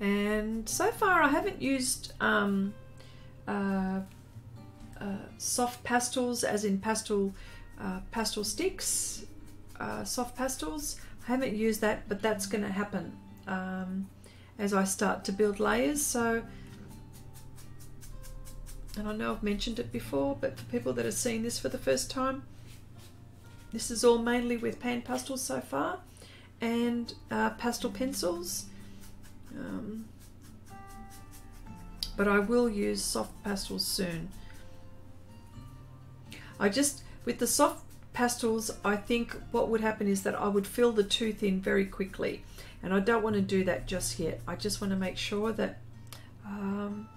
And so far I haven't used um, uh, uh, soft pastels as in pastel uh, pastel sticks uh, soft pastels. I haven't used that but that's going to happen um, as I start to build layers. So and I know I've mentioned it before but for people that are seeing this for the first time this is all mainly with pan pastels so far and uh, pastel pencils um, but I will use soft pastels soon. I just, with the soft pastels, I think what would happen is that I would fill the tooth in very quickly. And I don't want to do that just yet. I just want to make sure that um,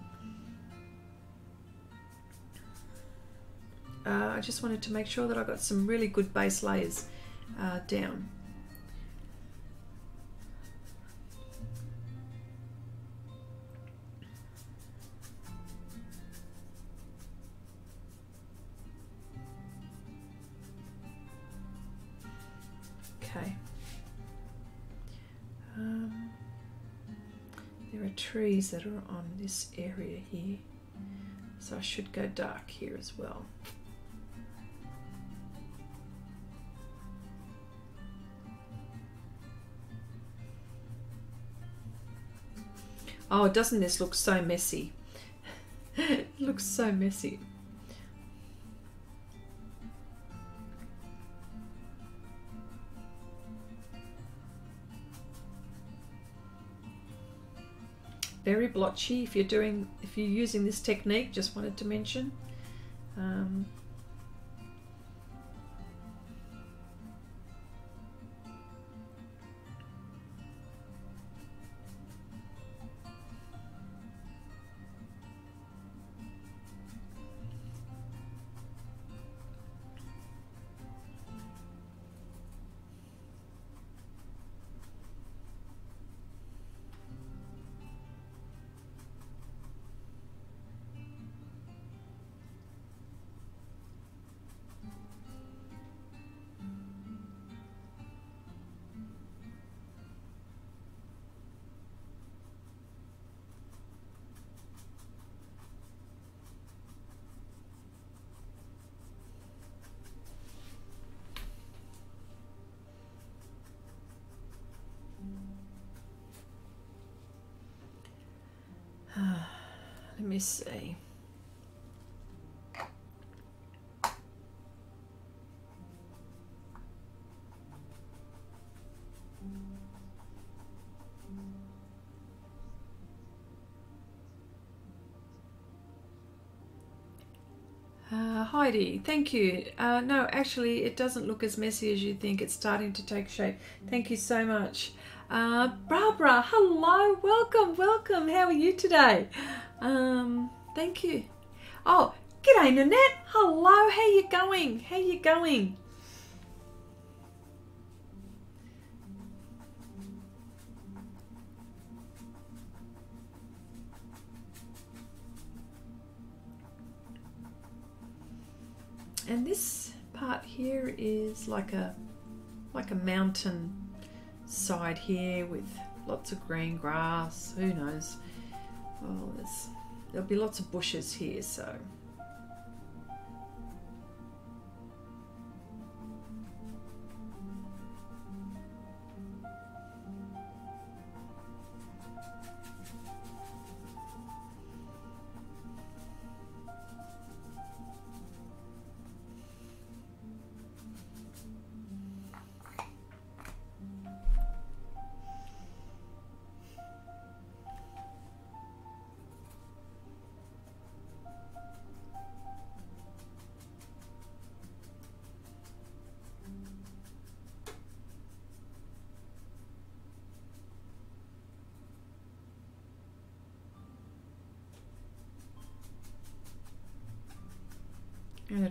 uh, I just wanted to make sure that I got some really good base layers uh, down. Trees that are on this area here. So I should go dark here as well. Oh, doesn't this look so messy? (laughs) it looks so messy. Very blotchy if you're doing if you're using this technique just wanted to mention. Um, me see. Uh, Heidi, thank you. Uh, no, actually, it doesn't look as messy as you think. It's starting to take shape. Thank you so much. Uh, Barbara, hello, welcome, welcome. How are you today? Um, thank you. Oh, g'day Nanette. Hello, how you going? How you going? And this part here is like a like a mountain side here with lots of green grass. Who knows? Oh, there's, there'll be lots of bushes here, so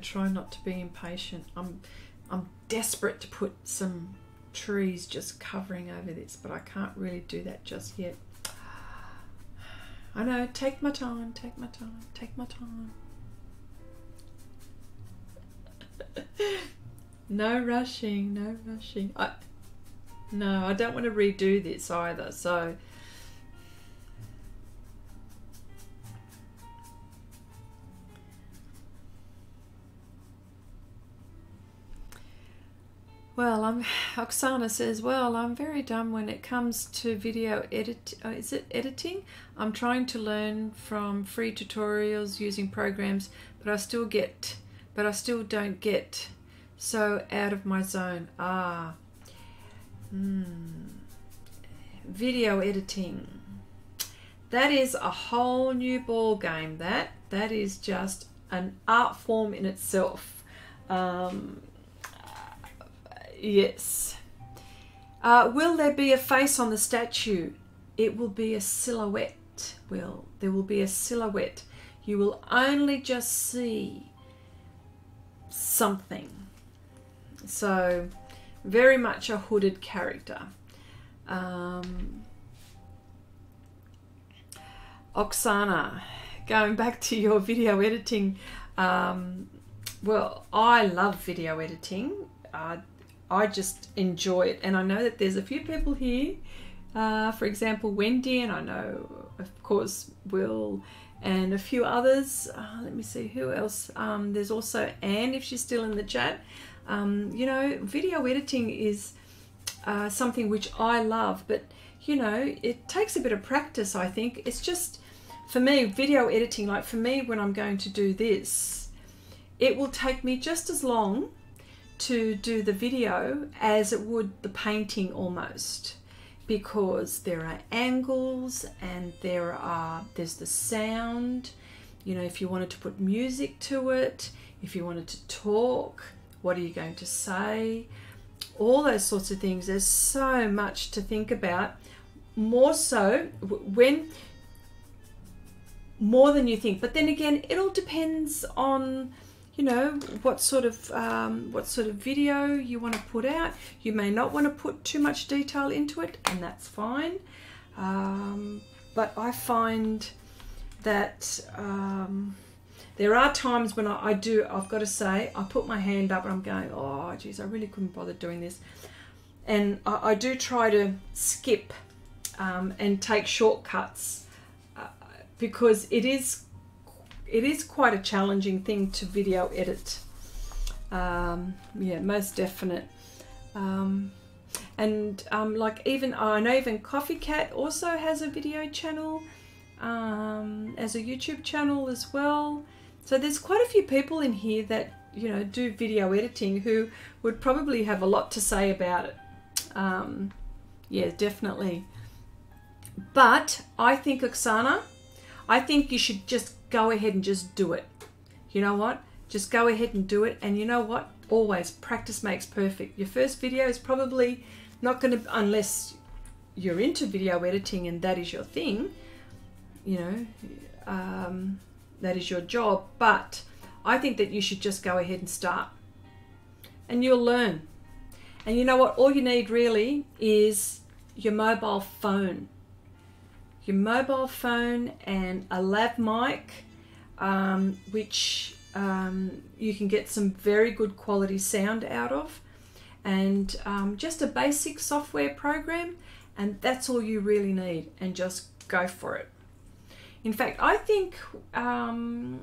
try not to be impatient. I'm, I'm desperate to put some trees just covering over this, but I can't really do that just yet. (sighs) I know, take my time, take my time, take my time. (laughs) no rushing, no rushing. I, no, I don't want to redo this either, so Well, I'm (sighs) Oksana says, well, I'm very dumb when it comes to video edit. Uh, is it editing? I'm trying to learn from free tutorials using programs, but I still get, but I still don't get so out of my zone. Ah, hmm. video editing. That is a whole new ball game. That that is just an art form in itself. Um, Yes. Uh, will there be a face on the statue? It will be a silhouette, Will. There will be a silhouette. You will only just see something. So, very much a hooded character. Um, Oksana, going back to your video editing, um, well, I love video editing. I just enjoy it. And I know that there's a few people here, uh, for example, Wendi, and I know, of course, Will, and a few others. Uh, let me see who else. Um, there's also Anne, if she's still in the chat. Um, you know, video editing is uh, something which I love, but you know, it takes a bit of practice, I think. It's just, for me, video editing, like for me, when I'm going to do this, it will take me just as long to do the video as it would the painting almost because there are angles and there are there's the sound. You know if you wanted to put music to it if you wanted to talk what are you going to say? All those sorts of things. There's so much to think about. More so when more than you think. But then again it all depends on you know what sort of um, what sort of video you want to put out. You may not want to put too much detail into it and that's fine. Um, but I find that um, there are times when I, I, do I've got to say I put my hand up and I'm going oh geez I really couldn't bother doing this. And I, I do try to skip um, and take shortcuts uh, because it is it is quite a challenging thing to video edit. Um, yeah, most definite. Um, and um, like even I know even Coffee Cat also has a video channel um, as a YouTube channel as well. So there's quite a few people in here that you know do video editing who would probably have a lot to say about it. Um, yeah, definitely. But I think Oksana, I think you should just go ahead and just do it. You know what? Just go ahead and do it. And you know what? Always practice makes perfect. Your first video is probably not going to, unless you're into video editing and that is your thing, you know, um, that is your job. But I think that you should just go ahead and start and you'll learn. And you know what? All you need really is your mobile phone your mobile phone and a lav mic, um, which um, you can get some very good quality sound out of, and um, just a basic software program, and that's all you really need, and just go for it. In fact, I think um,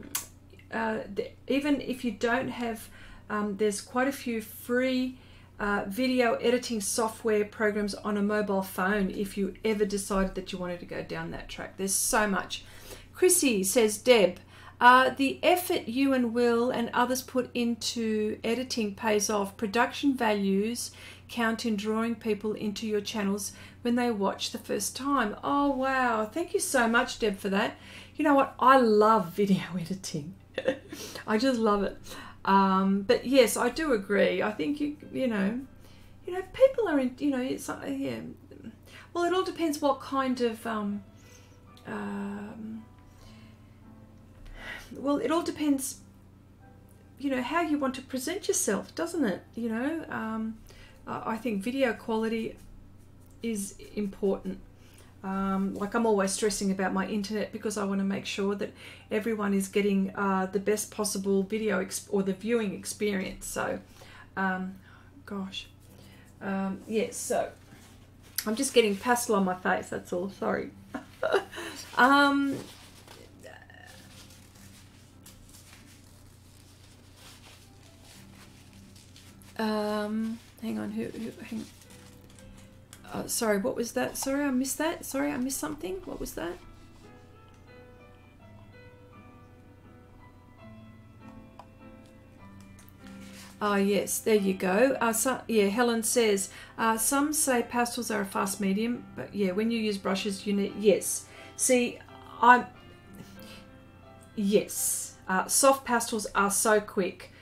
uh, even if you don't have, um, there's quite a few free uh, video editing software programs on a mobile phone if you ever decided that you wanted to go down that track. There's so much. Chrissy says, Deb, uh, the effort you and Will and others put into editing pays off. Production values count in drawing people into your channels when they watch the first time. Oh, wow. Thank you so much, Deb, for that. You know what? I love (laughs) video editing. I just love it. Um, but yes, I do agree. I think you you know, you know, people are in you know it's uh, yeah. Well, it all depends what kind of um, um, well, it all depends you know how you want to present yourself, doesn't it? You know, um, I think video quality is important. Um, like I'm always stressing about my internet because I want to make sure that everyone is getting uh, the best possible video or the viewing experience. So, um, gosh, um, yes. so I'm just getting pastel on my face. That's all. Sorry. (laughs) um, um, hang on. Who? who hang, uh, sorry, what was that? Sorry, I missed that. Sorry, I missed something. What was that? Ah, yes, there you go. Uh, so, yeah, Helen says, uh, some say pastels are a fast medium, but yeah, when you use brushes, you need, yes. See, I'm, yes, uh, soft pastels are so quick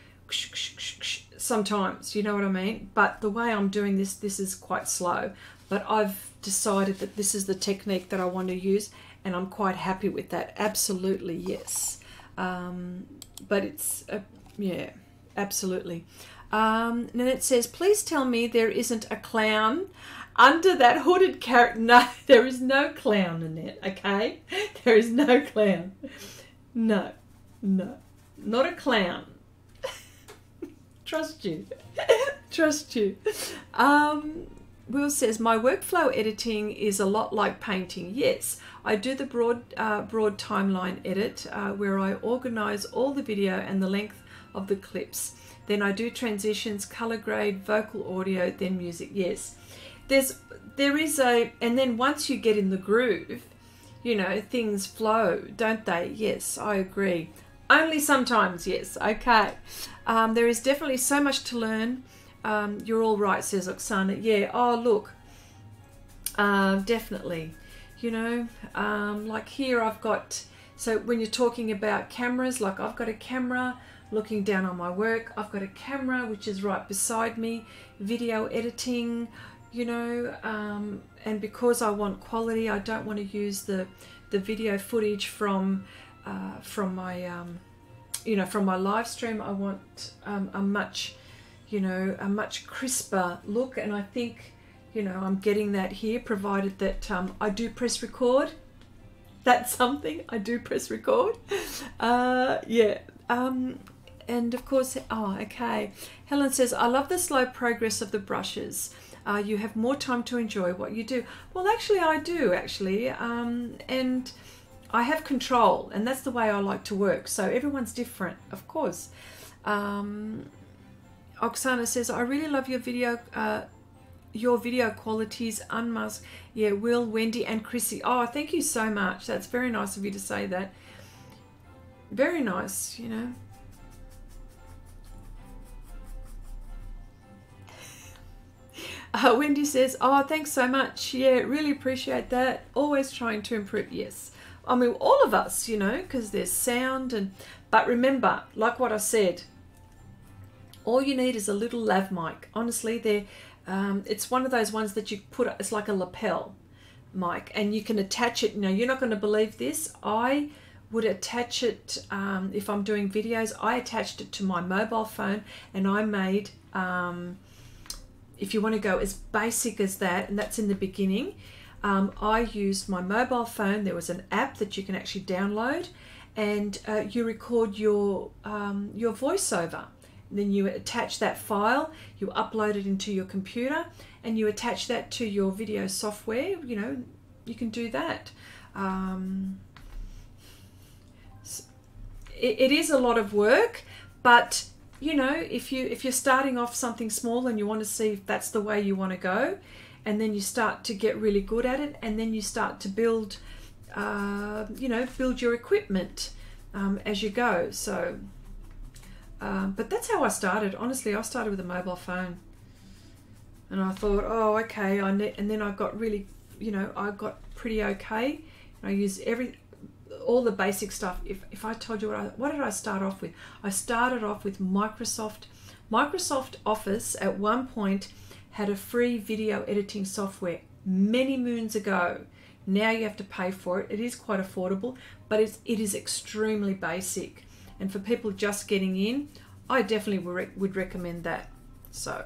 sometimes, you know what I mean? But the way I'm doing this, this is quite slow. But I've decided that this is the technique that I want to use, and I'm quite happy with that. Absolutely, yes. Um, but it's, uh, yeah, absolutely. Um, Nanette says, please tell me there isn't a clown under that hooded character. (laughs) No, there is no clown, Nanette, okay? (laughs) There is no clown. No, no, not a clown. (laughs) Trust you. Trust you. Um, Will says my workflow editing is a lot like painting. Yes, I do the broad uh, broad timeline edit uh, where I organize all the video and the length of the clips. Then I do transitions, color grade, vocal audio, then music. Yes, there's there is a and then once you get in the groove, you know things flow, don't they? Yes, I agree. Only sometimes, yes. Okay, um, there is definitely so much to learn. Um, you're all right, says Oksana. Yeah, oh, look, uh, definitely. You know, um, like here I've got, so when you're talking about cameras, like I've got a camera looking down on my work, I've got a camera which is right beside me, video editing, you know, um, and because I want quality, I don't want to use the, the video footage from, uh, from my, um, you know, from my live stream. I want um, a much you know, a much crisper look. And I think, you know, I'm getting that here, provided that um, I do press record. That's something I do press record. (laughs) Uh, yeah. Um, and of course, oh, okay. Helen says, I love the slow progress of the brushes. Uh, you have more time to enjoy what you do. Well, actually, I do, actually. Um, and I have control, and that's the way I like to work. So everyone's different, of course. Um, Oksana says, I really love your video, uh, your video qualities, unmask. Yeah, Will, Wendy, and Chrissy. Oh, thank you so much. That's very nice of you to say that. Very nice, you know. (laughs) Uh, Wendy says, Oh, thanks so much. Yeah, really appreciate that. Always trying to improve. Yes. I mean, all of us, you know, because there's sound and, but remember, like what I said, all you need is a little lav mic. Honestly, they um, it's one of those ones that you put, it's like a lapel mic and you can attach it. Know, you're not going to believe this. I would attach it, um, if I'm doing videos, I attached it to my mobile phone and I made, um, if you want to go as basic as that, and that's in the beginning, um, I used my mobile phone. There was an app that you can actually download and uh, you record your, um, your voiceover then you attach that file, you upload it into your computer, and you attach that to your video software. You know, you can do that. Um, it, it is a lot of work, but you know, if you if you're starting off something small and you want to see if that's the way you want to go, and then you start to get really good at it, and then you start to build, uh, you know, build your equipment um, as you go. So um, but that's how I started. Honestly, I started with a mobile phone, and I thought, oh, okay. I and then I got really, you know, I got pretty okay. And I used every all the basic stuff. If if I told you what I what did I start off with? I started off with Microsoft. Microsoft Office at one point had a free video editing software many moons ago. Now you have to pay for it. It is quite affordable, but it's, it is extremely basic. And for people just getting in, I definitely would recommend that. So,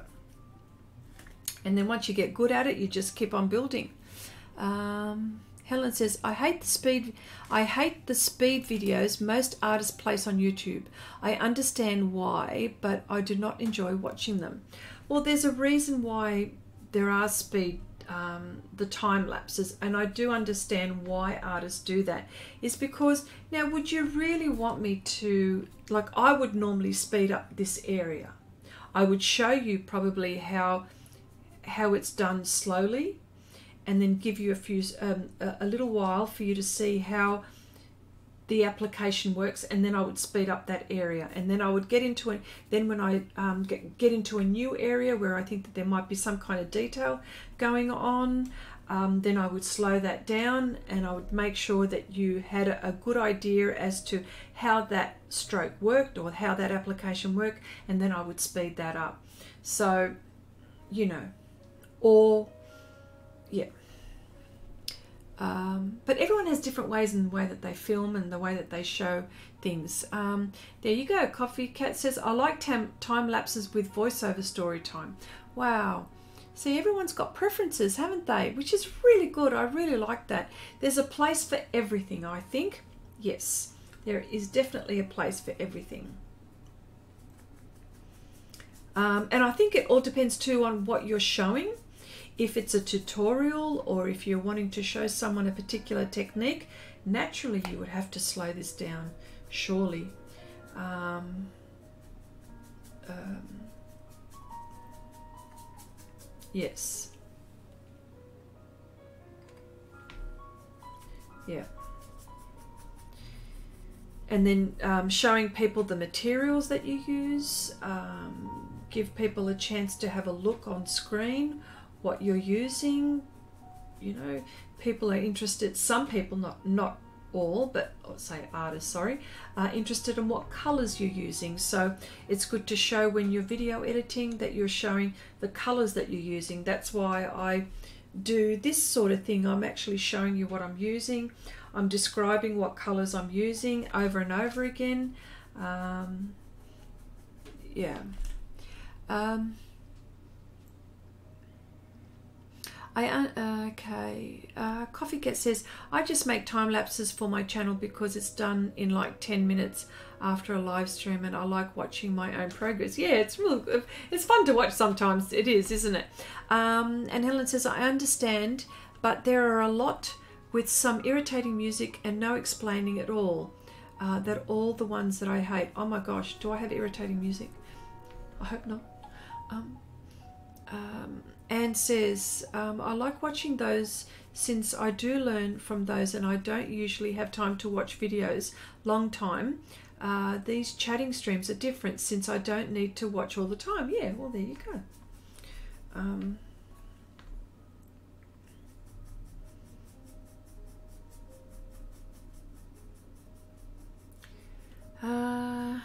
and then once you get good at it, you just keep on building. Um, Helen says, I hate the speed I hate the speed videos most artists place on YouTube. I understand why, but I do not enjoy watching them. Well, there's a reason why there are speed um, the time lapses, and I do understand why artists do that. Is because now, would you really want me to like? I would normally speed up this area. I would show you probably how how it's done slowly, and then give you a few um, a, a little while for you to see how the application works and then I would speed up that area. And then I would get into it then when I um, get, get into a new area where I think that there might be some kind of detail going on um, then I would slow that down and I would make sure that you had a, a good idea as to how that stroke worked or how that application worked and then I would speed that up. So you know or um, but everyone has different ways in the way that they film and the way that they show things. Um, there you go. Coffee Cat says, I like tam- time lapses with voiceover story time. Wow. See, everyone's got preferences, haven't they? Which is really good. I really like that. There's a place for everything, I think. Yes, there is definitely a place for everything. Um, and I think it all depends too on what you're showing. If it's a tutorial or if you're wanting to show someone a particular technique, naturally you would have to slow this down, surely. Um, um, yes. Yeah. And then um, showing people the materials that you use, um, give people a chance to have a look on screen what you're using. You know, people are interested. Some people, not not all, but say artists, sorry, are interested in what colors you're using. So it's good to show when you're video editing that you're showing the colors that you're using. That's why I do this sort of thing. I'm actually showing you what I'm using. I'm describing what colors I'm using over and over again. Um, yeah. Um, I uh, okay. Uh, Coffee Cat says I just make time lapses for my channel because it's done in like ten minutes after a live stream, and I like watching my own progress. Yeah, it's real. It's fun to watch sometimes. It is, isn't it? Um, and Helen says I understand, but there are a lot with some irritating music and no explaining at all. Uh, that all the ones that I hate. Oh my gosh, do I have irritating music? I hope not. Um, um, Anne says, um, I like watching those since I do learn from those and I don't usually have time to watch videos long time. Uh, these chatting streams are different since I don't need to watch all the time. Yeah, well, there you go. Um, uh,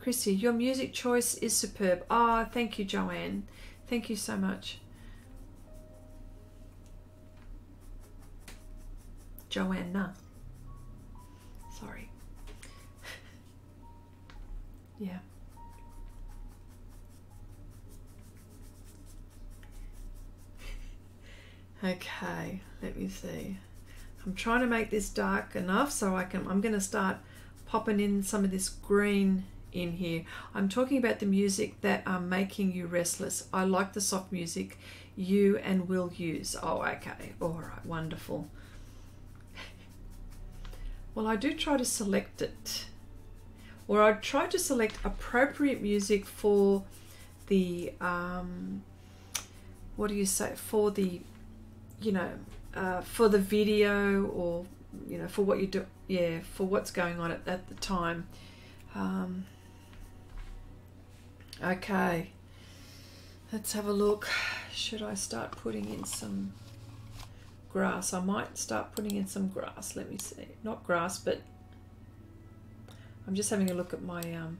Chrissy, your music choice is superb. Ah, oh, thank you, Joanne. Thank you so much. Joanna. Sorry. (laughs) yeah. Okay, let me see. I'm trying to make this dark enough so I can, I'm going to start popping in some of this green in here. I'm talking about the music that are making you restless. I like the soft music you and will use. Oh, okay. All right. Wonderful. Well, I do try to select it, or I try to select appropriate music for the, um, what do you say, for the, you know, uh, for the video or, you know, for what you do, yeah, for what's going on at, at the time. Um, okay, let's have a look. Should I start putting in some grass. I might start putting in some grass. Let me see. Not grass, but I'm just having a look at my um,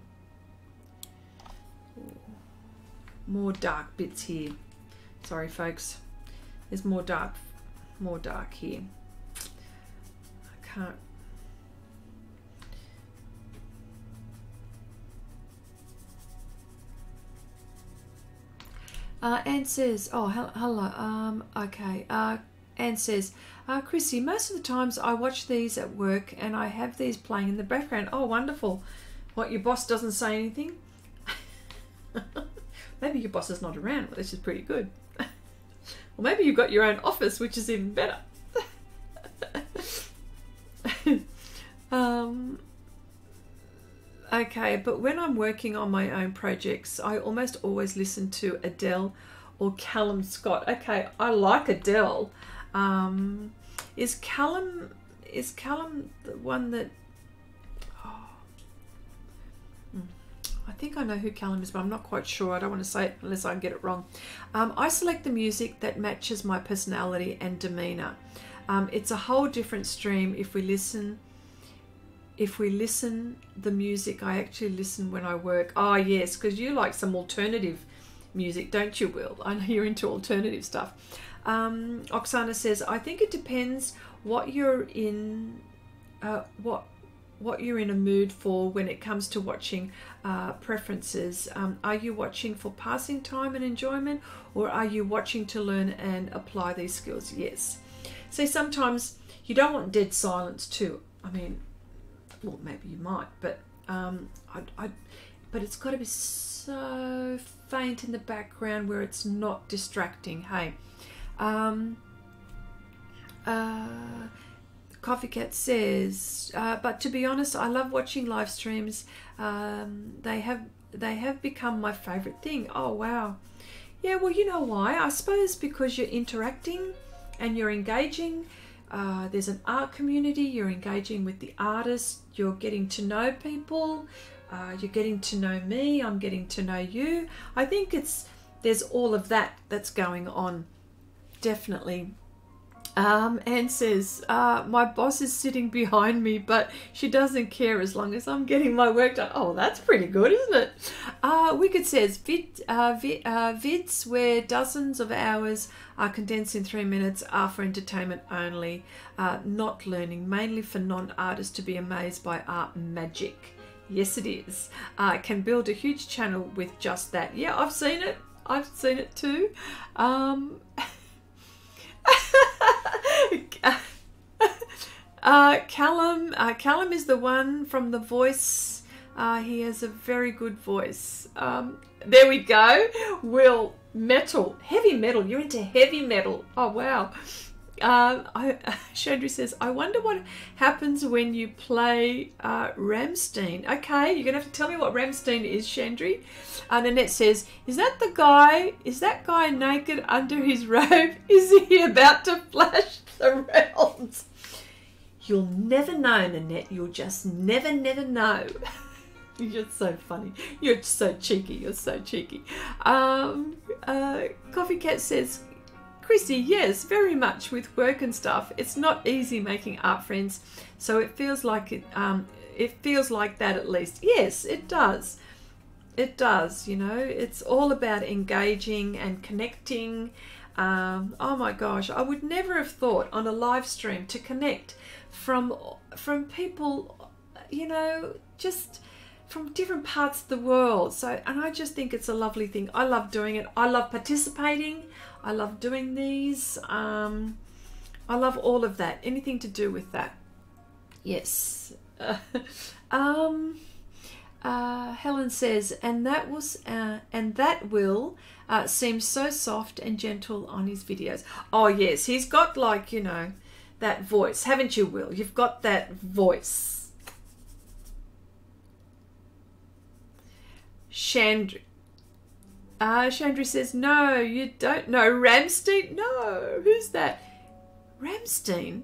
more dark bits here. Sorry, folks. There's more dark, more dark here. I can't. Uh, Anne says, oh, hello. Um, okay. Uh, Anne says, uh, Chrissy, most of the times I watch these at work and I have these playing in the background. Oh, wonderful. What, your boss doesn't say anything? (laughs) maybe your boss is not around, well, this is pretty good. (laughs) or maybe you've got your own office, which is even better. (laughs) um, okay, but when I'm working on my own projects, I almost always listen to Adele or Callum Scott. Okay, I like Adele. Um, is Callum is Callum the one that? Oh, hmm, I think I know who Callum is, but I'm not quite sure. I don't want to say it unless I get it wrong. Um, I select the music that matches my personality and demeanor. Um, it's a whole different stream if we listen. If we listen the music, I actually listen when I work. Oh yes, because you like some alternative music, don't you, Will? I know you're into alternative stuff. Um, Oksana says, I think it depends what you're in, uh, what what you're in a mood for when it comes to watching uh, preferences. Um, are you watching for passing time and enjoyment, or are you watching to learn and apply these skills? Yes. So sometimes you don't want dead silence too. I mean, well, maybe you might, but um, I, I, but it's got to be so faint in the background where it's not distracting. Hey. Um, uh, Coffee Cat says, uh, but to be honest, I love watching live streams. Um, they have they have become my favorite thing. Oh wow, yeah. Well, you know why? I suppose because you're interacting and you're engaging. Uh, there's an art community. You're engaging with the artist. You're getting to know people. Uh, you're getting to know me. I'm getting to know you. I think it's there's all of that that's going on definitely. Um, Anne says, uh, My boss is sitting behind me, but she doesn't care as long as I'm getting my work done. Oh, that's pretty good, isn't it? Uh, Wicked says, vid, uh, vid, uh, Vids where dozens of hours are condensed in three minutes are for entertainment only, uh, not learning, mainly for non artists to be amazed by art magic. Yes, it is. Uh, can build a huge channel with just that. Yeah, I've seen it. I've seen it too. Um, (laughs) (laughs) uh, Callum, uh, Callum is the one from The Voice. Uh, he has a very good voice. Um, there we go. Will metal, heavy metal. You're into heavy metal. Oh wow. Uh, I, (laughs) says, I wonder what happens when you play uh, Rammstein. Okay, you're gonna have to tell me what Rammstein is, Chandri. And Annette says, Is that the guy? Is that guy naked under his (laughs) robe? Is he about to flash the realms? You'll never know, Nanette. You'll just never, never know. (laughs) You're so funny. You're so cheeky. You're so cheeky. Um, uh, Coffee Cat says, Chrissy, yes, very much with work and stuff. It's not easy making art friends, so it feels like it. Um, it feels like that at least. Yes, it does. It does. You know, it's all about engaging and connecting. Um, oh my gosh, I would never have thought on a live stream to connect from from people. You know, just from different parts of the world. So, and I just think it's a lovely thing. I love doing it. I love participating. I love doing these. Um, I love all of that. Anything to do with that. Yes. (laughs) um, uh, Helen says, and that was, uh, and that will uh, seem so soft and gentle on his videos. Oh yes, he's got like you know that voice, haven't you, Will? You've got that voice. Chandra. Uh, Chandra says, No, you don't know. Rammstein? No. Who's that? Rammstein?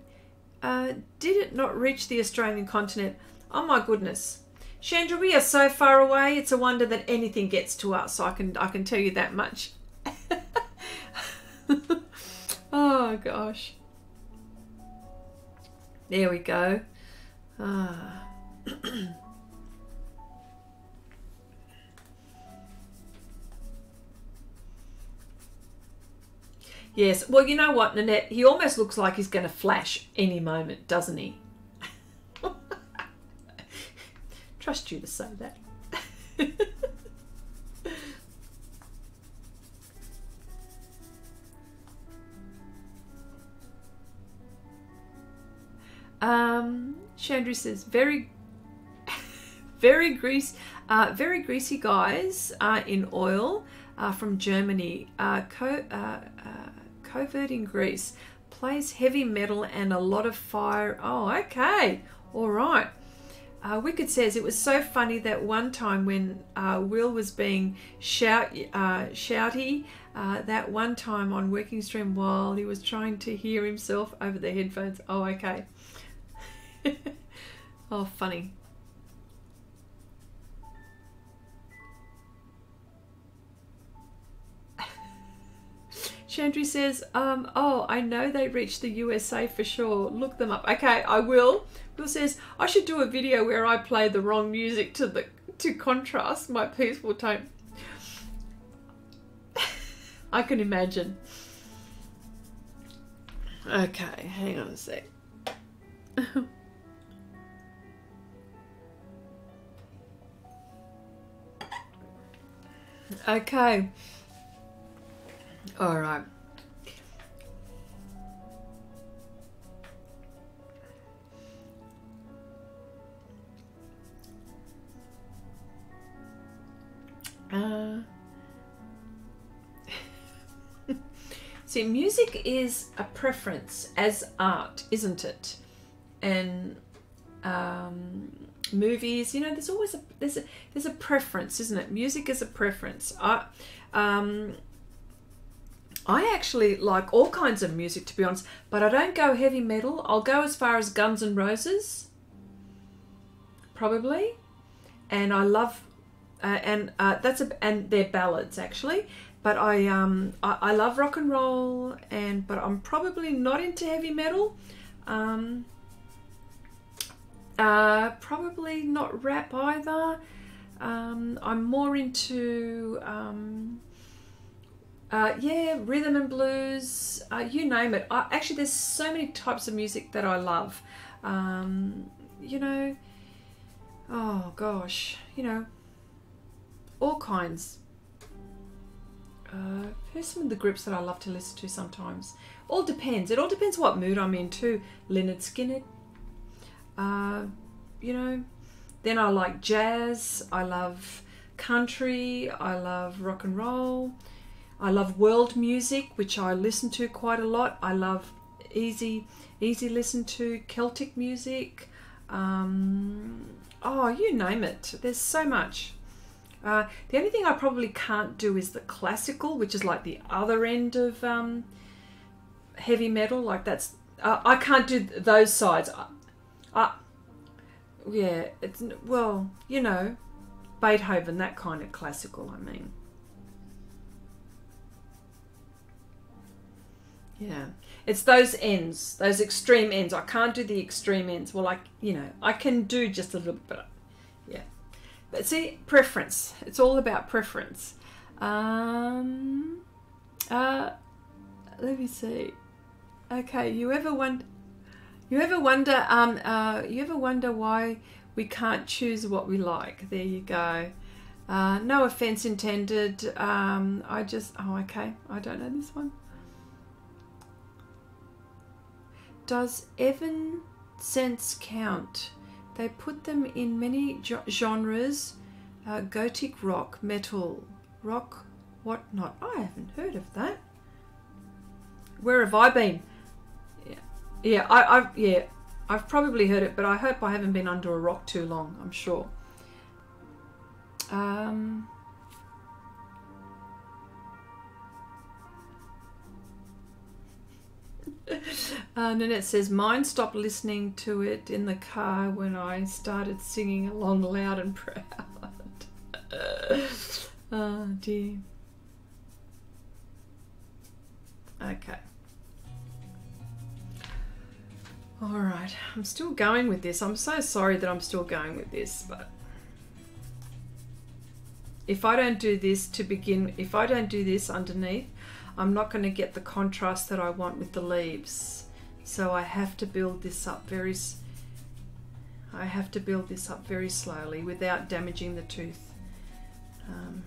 Uh, did it not reach the Australian continent? Oh my goodness. Chandra, we are so far away. It's a wonder that anything gets to us. I can I can tell you that much. (laughs) oh gosh. There we go. Ah. (clears throat) Yes. Well, you know what, Nanette? He almost looks like he's going to flash any moment, doesn't he? (laughs) Trust you to say that. (laughs) um, Chandra says, very, (laughs) very grease, uh, very greasy guys uh, in oil uh, from Germany. Uh, co- uh, covert in Greece plays heavy metal and a lot of fire. Oh, okay, all right. Uh, Wicked says it was so funny that one time when uh, Will was being shout, uh, shouty, uh, that one time on Working Stream while he was trying to hear himself over the headphones. Oh, okay. (laughs) oh, funny. Chandri says, um, oh, I know they reached the USA for sure. Look them up. Okay, I will. Bill says, I should do a video where I play the wrong music to the to contrast my peaceful tone. (laughs) I can imagine. Okay, hang on a sec. (laughs) okay. All right. Uh, (laughs) see, music is a preference as art, isn't it? And um, movies, you know, there's always a there's a there's a preference, isn't it? Music is a preference. I um, I actually like all kinds of music, to be honest, but I don't go heavy metal. I'll go as far as Guns N' Roses, probably, and I love uh, and uh, that's a and they're ballads actually. But I um I, I, love rock and roll and but I'm probably not into heavy metal. Um, uh, probably not rap either. Um, I'm more into um, uh, yeah, rhythm and blues, uh, you name it. I, actually, there's so many types of music that I love. Um, you know, oh gosh, you know, all kinds. Uh, here's some of the groups that I love to listen to sometimes. All depends. It all depends what mood I'm in too. Lynyrd Skynyrd. Uh, you know, then I like jazz. I love country. I love rock and roll. I love world music, which I listen to quite a lot. I love easy, easy listen to Celtic music. Um, oh, you name it. There's so much. Uh, the only thing I probably can't do is the classical, which is like the other end of um, heavy metal. Like that's uh, I can't do those sides. Uh, uh, yeah, it's well, you know, Beethoven, that kind of classical. I mean, yeah, it's those ends, those extreme ends. I can't do the extreme ends. Well, like you know, I can do just a little bit. Yeah. But see, preference. It's all about preference. Um, uh, let me see. Okay, you ever wonder? You ever wonder? Um, uh, you ever wonder why we can't choose what we like? There you go. Uh, no offense intended. Um, I just. Oh, okay. I don't know this one. Does Evan sense count? They put them in many genres uh, gothic rock, metal, rock, whatnot. I haven't heard of that. Where have I been? Yeah, yeah, I, have yeah, I've probably heard it, but I hope I haven't been under a rock too long. I'm sure. Um, (laughs) Uh, it says, Mine stopped listening to it in the car when I started singing along loud and (laughs) proud. (laughs) oh dear. Okay. Alright, I'm still going with this. I'm so sorry that I'm still going with this, but if I don't do this to begin, if I don't do this underneath, I'm not going to get the contrast that I want with the leaves. So I have to build this up very I have to build this up very slowly without damaging the tooth. Um,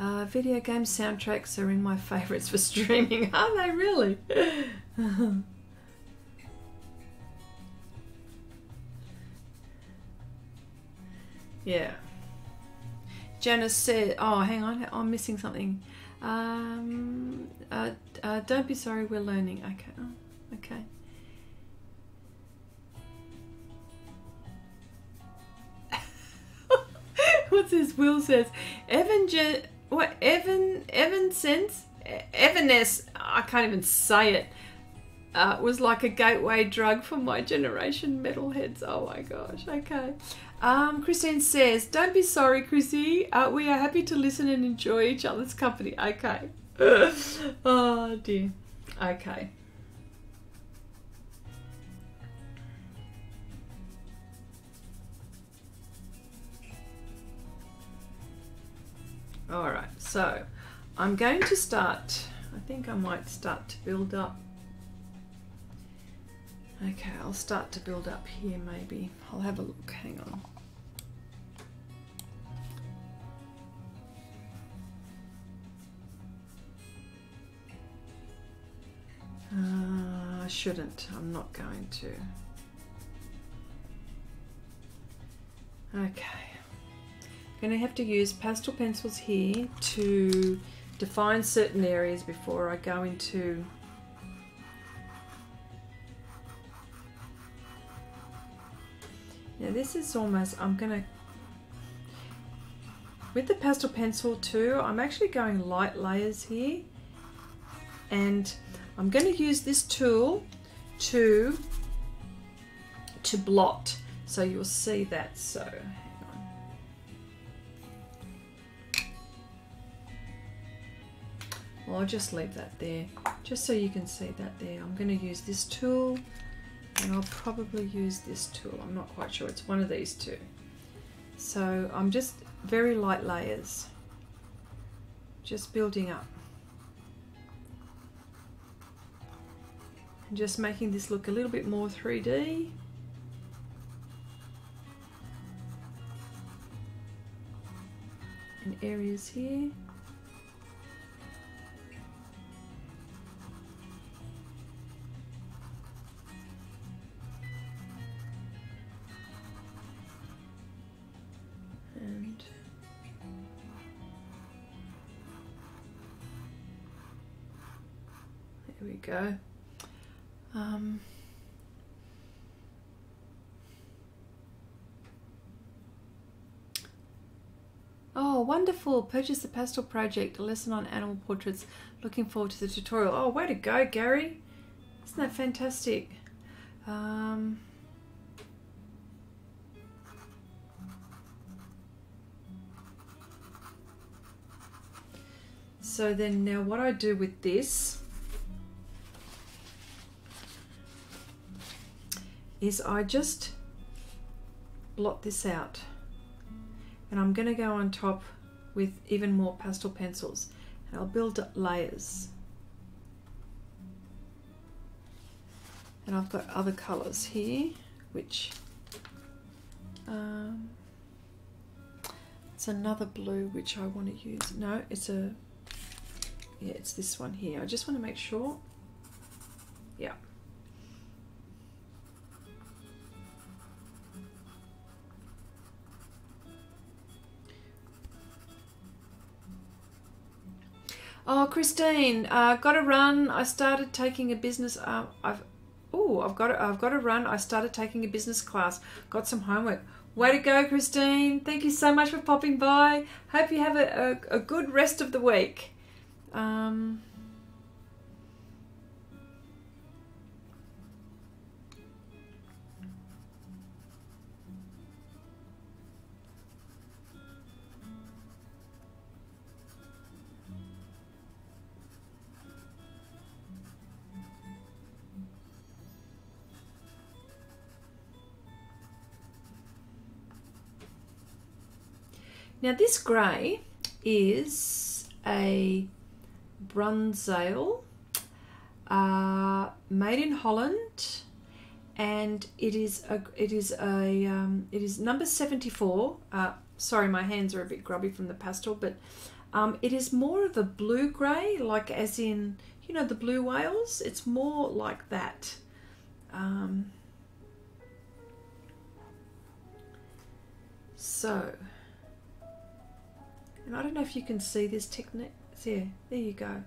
Uh, video game soundtracks are in my (laughs) favourites for streaming. Are they really? (laughs) yeah. Janice said, "Oh, hang on, I'm missing something. Um, uh, uh, don't be sorry, we're learning. Okay, oh, okay." (laughs) What's this? Will says, Evan, Je- what Evan Evan sense Evanes. I can't even say it. Uh, was like a gateway drug for my generation metalheads. Oh my gosh. Okay. Um, Christine says, "Don't be sorry, Chrissy. Uh, we are happy to listen and enjoy each other's company." Okay. (laughs) oh dear. Okay. All right. So, I'm going to start. I think I might start to build up. Okay, I'll start to build up here maybe. I'll have a look. Hang on. Uh, I shouldn't. I'm not going to. Okay. I'm going to have to use pastel pencils here to define certain areas before I go into Now this is almost, I'm to, with the pastel pencil too, I'm actually going light layers here. And I'm to use this tool to to blot. So you'll see that so I'll just leave that there just so you can see that there. I'm going to use this tool and I'll probably use this tool. I'm not quite sure. It's one of these two. So I'm just very light layers. Just building up. And just making this look a little bit more 3D. And areas here. There we go. Um, oh, wonderful. Purchase the Pastel Project, a lesson on animal portraits. Looking forward to the tutorial. Oh, way to go, Gary. Isn't that fantastic? Um, so then now what I do with this is I just blot this out. And I'm going to go on top with even more pastel pencils. And I'll build layers. And I've got other colors here which um, it's another blue which I want to use. No it's a yeah it's this one here I just want to make sure yeah Oh, Christine, uh, got to run. I started taking a business. Uh, I've oh, I've got to, I've got to run. I started taking a business class. Got some homework. Way to go, Christine. Thank you so much for popping by. Hope you have a, a, a good rest of the week. Um, Now this grey is a Bruynzeel uh, made in Holland and it is a it is a um, it is number 74 uh, sorry my hands are a bit grubby from the pastel but Um, it is more of a blue grey, like as in, you know, the blue whales. It's more like that. Um, so, and I don't know if you can see this technique. There, there you go.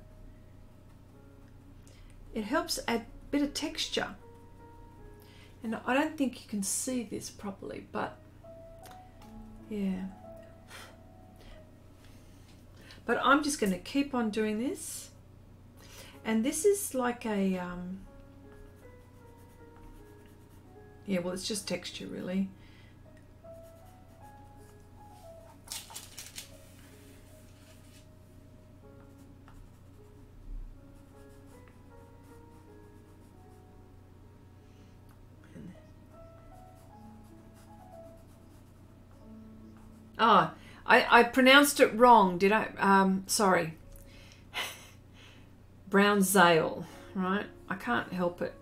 It helps add a bit of texture. And I don't think you can see this properly, but yeah. But I'm just going to keep on doing this. And this is like a, um, yeah, well, it's just texture really. Oh, I, I pronounced it wrong, did I? Um, sorry. (laughs) Brown Zale, right? I can't help it.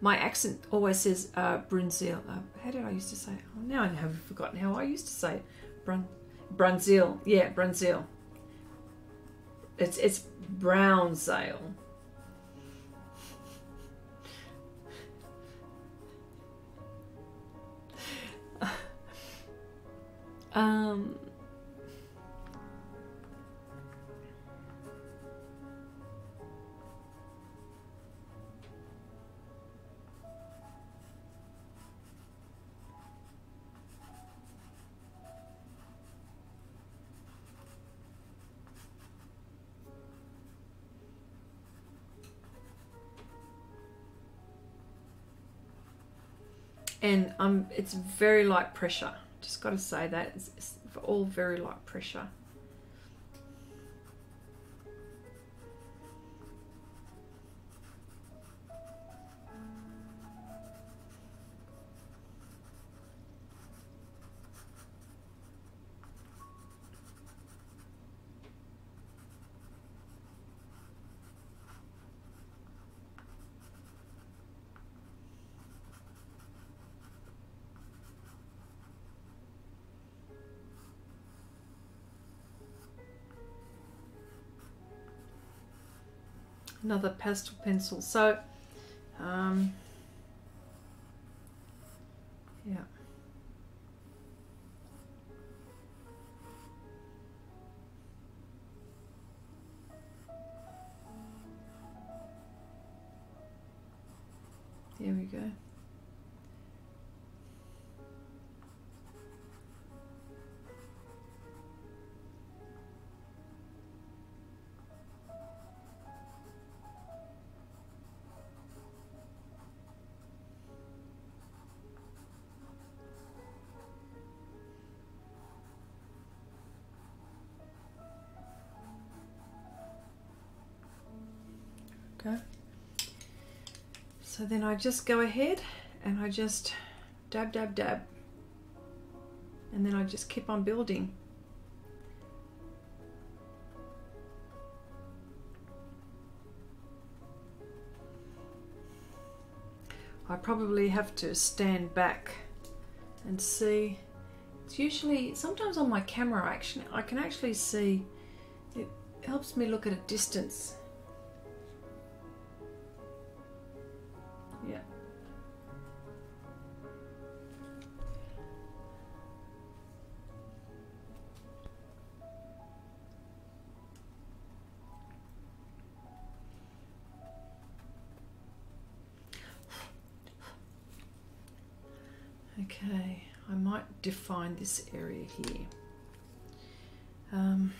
My accent always says uh, Brunzil. Uh, how did I used to say it? Oh, now I have forgotten how I used to say it. Brun, Brunzil. Yeah, Brunzil. It's, it's Brown Zale. Um, and um, it's very light pressure. Just got to say that it's, it's all very light pressure. Another pastel pencil. So, So then I just go ahead and I just dab, dab, dab. And then I just keep on building. I probably have to stand back and see. It's usually, sometimes on my camera actually, I can actually see, it helps me look at a distance define this area here. Um,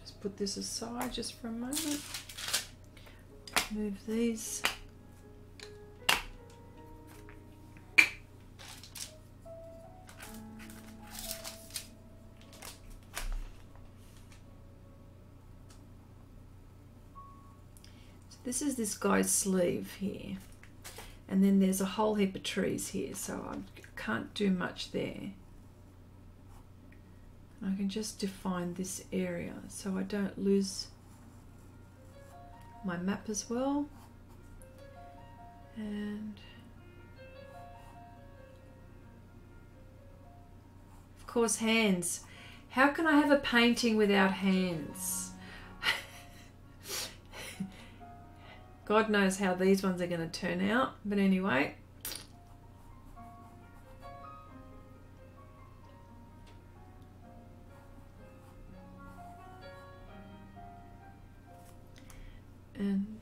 just put this aside just for a moment. Move these. So this is this guy's sleeve here and then there's a whole heap of trees here so I can't do much there I can just define this area so I don't lose my map as well and of course, hands. How can I have a painting without hands? God knows how these ones are going to turn out. But anyway. And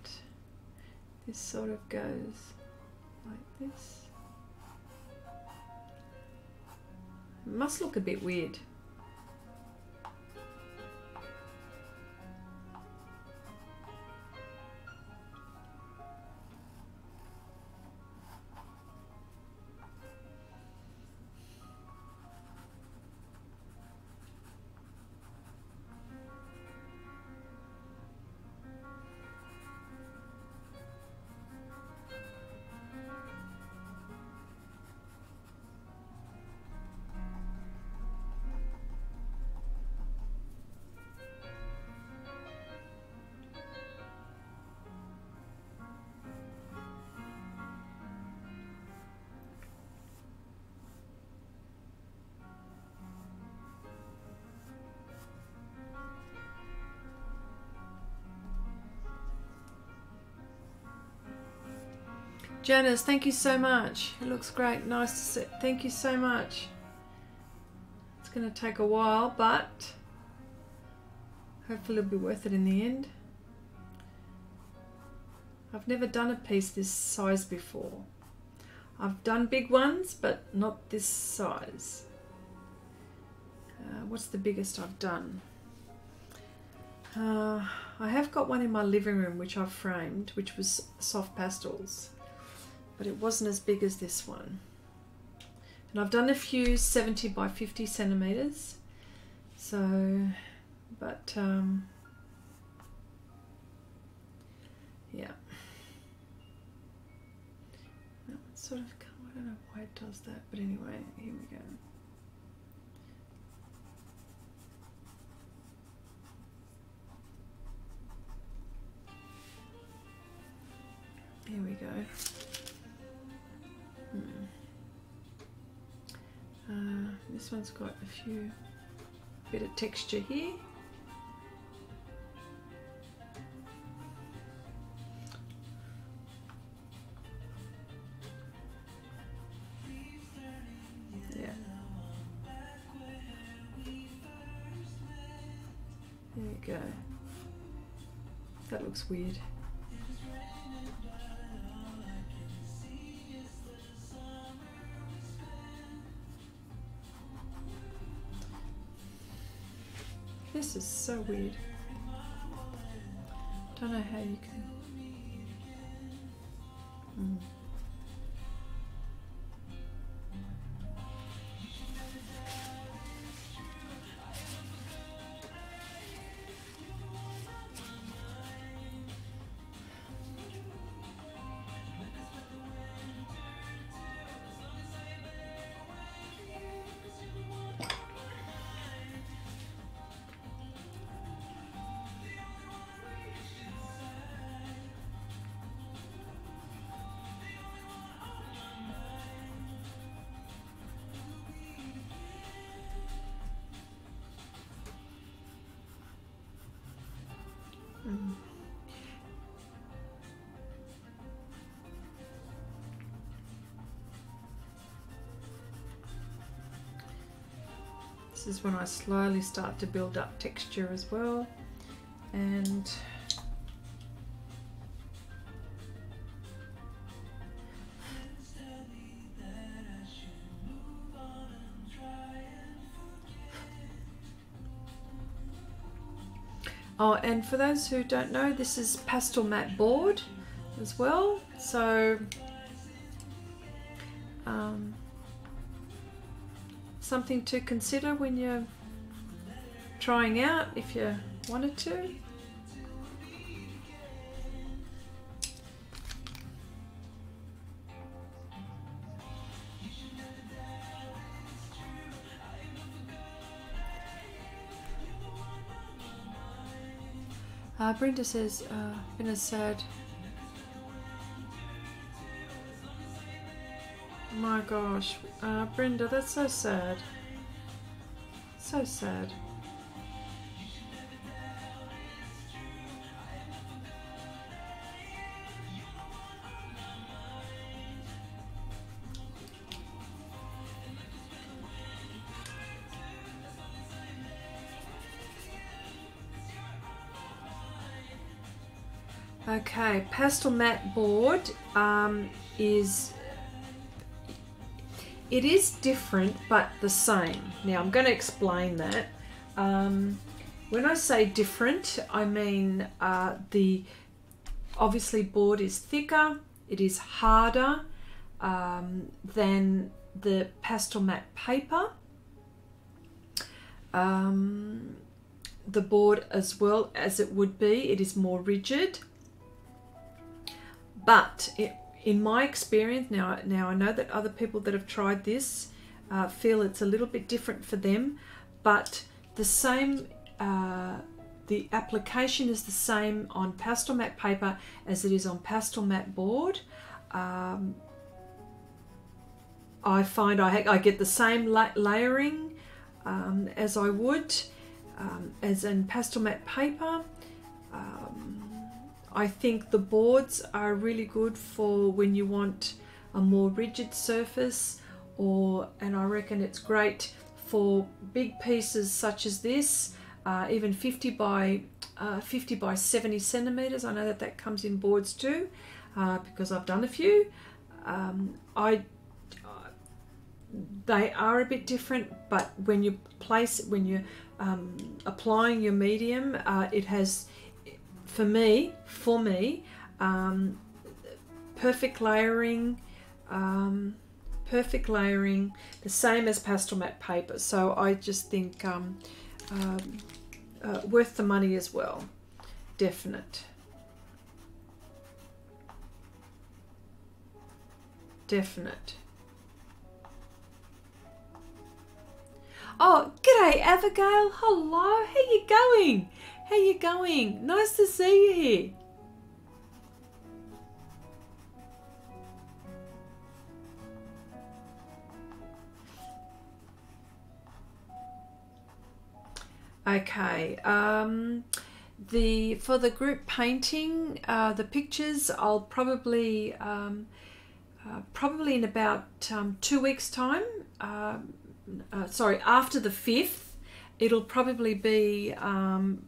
this sort of goes like this. It must look a bit weird. Janice, thank you so much. It looks great. Nice to see. Thank you so much. It's going to take a while, but hopefully it'll be worth it in the end. I've never done a piece this size before. I've done big ones, but not this size. Uh, what's the biggest I've done? Uh, I have got one in my living room which I've framed, which was soft pastels but it wasn't as big as this one. And I've done a few 70 by 50 centimeters. So, but um, yeah. sort of, I don't know why it does that, but anyway, here we go. Here we go. Uh, this one's got a few bit of texture here. Yeah. There we go. That looks weird. This is so weird. Don't know how you can. This is when I slowly start to build up texture as well. And Oh, and for those who don't know, this is Pastelmat board as well. So um, something to consider when you're trying out if you wanted to. Uh, Brenda says, uh, been a sad. My gosh, uh, Brenda, that's so sad. so sad. Okay, Pastelmat board um, is it is different but the same. Now I'm going to explain that. Um, when I say different, I mean uh, the obviously board is thicker, it is harder um, than the Pastelmat paper. Um, the board as well as it would be, it is more rigid but it, in my experience, now now I know that other people that have tried this uh, feel it's a little bit different for them, but the same. Uh, the application is the same on Pastelmat paper as it is on Pastelmat board. Um, I find I, I get the same la layering um, as I would um, as in Pastelmat paper. I think the boards are really good for when you want a more rigid surface or and I reckon it's great for big pieces such as this uh, even 50 by uh, 50 by 70 centimeters. I know that that comes in boards too uh, because I've done a few. Um, I they are a bit different but when you place when you're um, applying your medium uh, it has for me, for me, um, perfect layering, um, perfect layering, the same as Pastelmat paper. So I just think um, um, uh, worth the money as well, definite. Definite. Oh, g'day Abigail. Hello, how you going? How you going? Nice to see you here. Okay. Um, the for the group painting, uh, the pictures I'll probably um, uh, probably in about um, two weeks' time. Uh, uh sorry, after the fifth, it'll probably be um,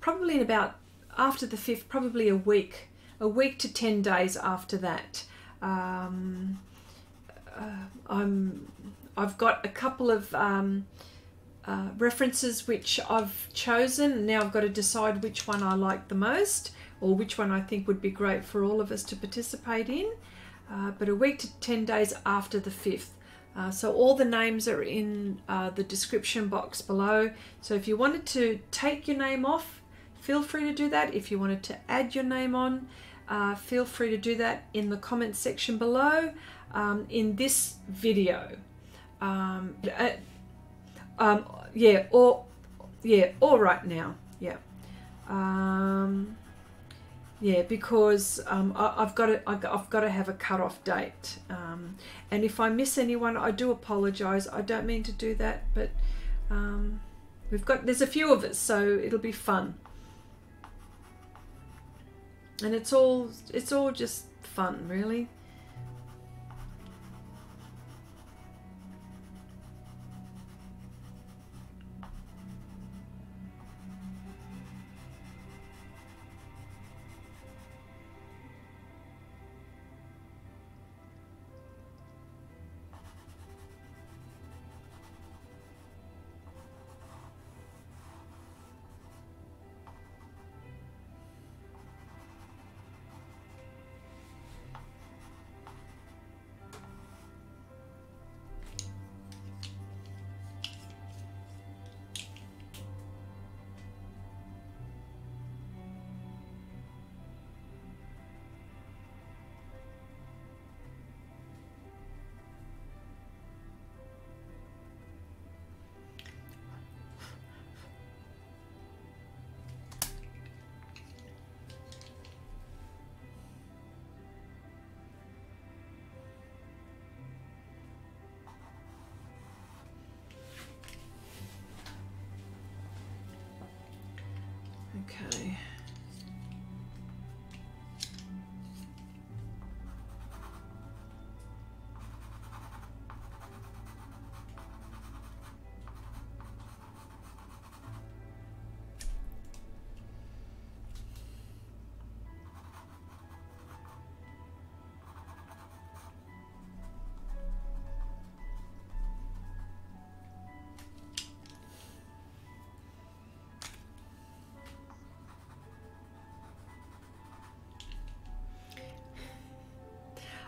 probably in about after the fifth, probably a week, a week to 10 days after that. Um, uh, I'm, I've got a couple of um, uh, references which I've chosen. Now I've got to decide which one I like the most or which one I think would be great for all of us to participate in. Uh, but a week to 10 days after the 5th. Uh, so all the names are in uh, the description box below. So if you wanted to take your name off feel free to do that. If you wanted to add your name on, uh, feel free to do that in the comment section below um, in this video. Um, uh, um, yeah, or yeah, or right now, yeah. Um, yeah, because um, I, have got to, I've got to have a cut-off date. Um, and if I miss anyone, I do apologise. I don't mean to do that, but we've got there's a few of us, so it'll be fun and it's all it's all just fun really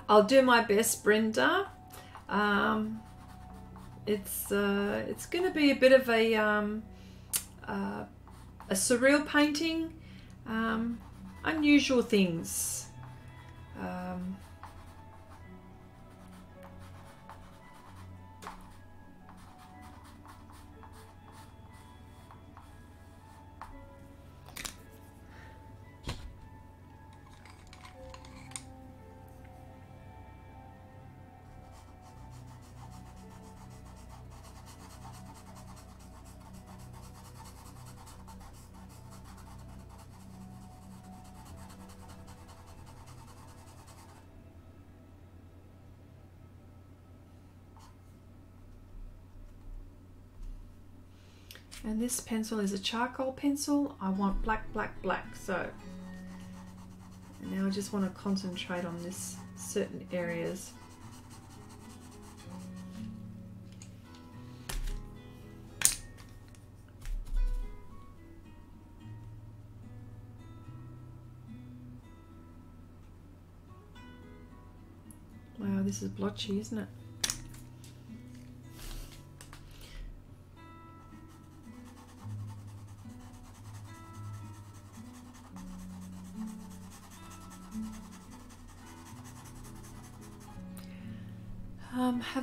I'll do my best, Brenda. Um, it's uh, it's going to be a bit of a um, uh, a surreal painting, um, unusual things. And this pencil is a charcoal pencil. I want black black black so. Now I just want to concentrate on this certain areas. Wow, this is blotchy, isn't it?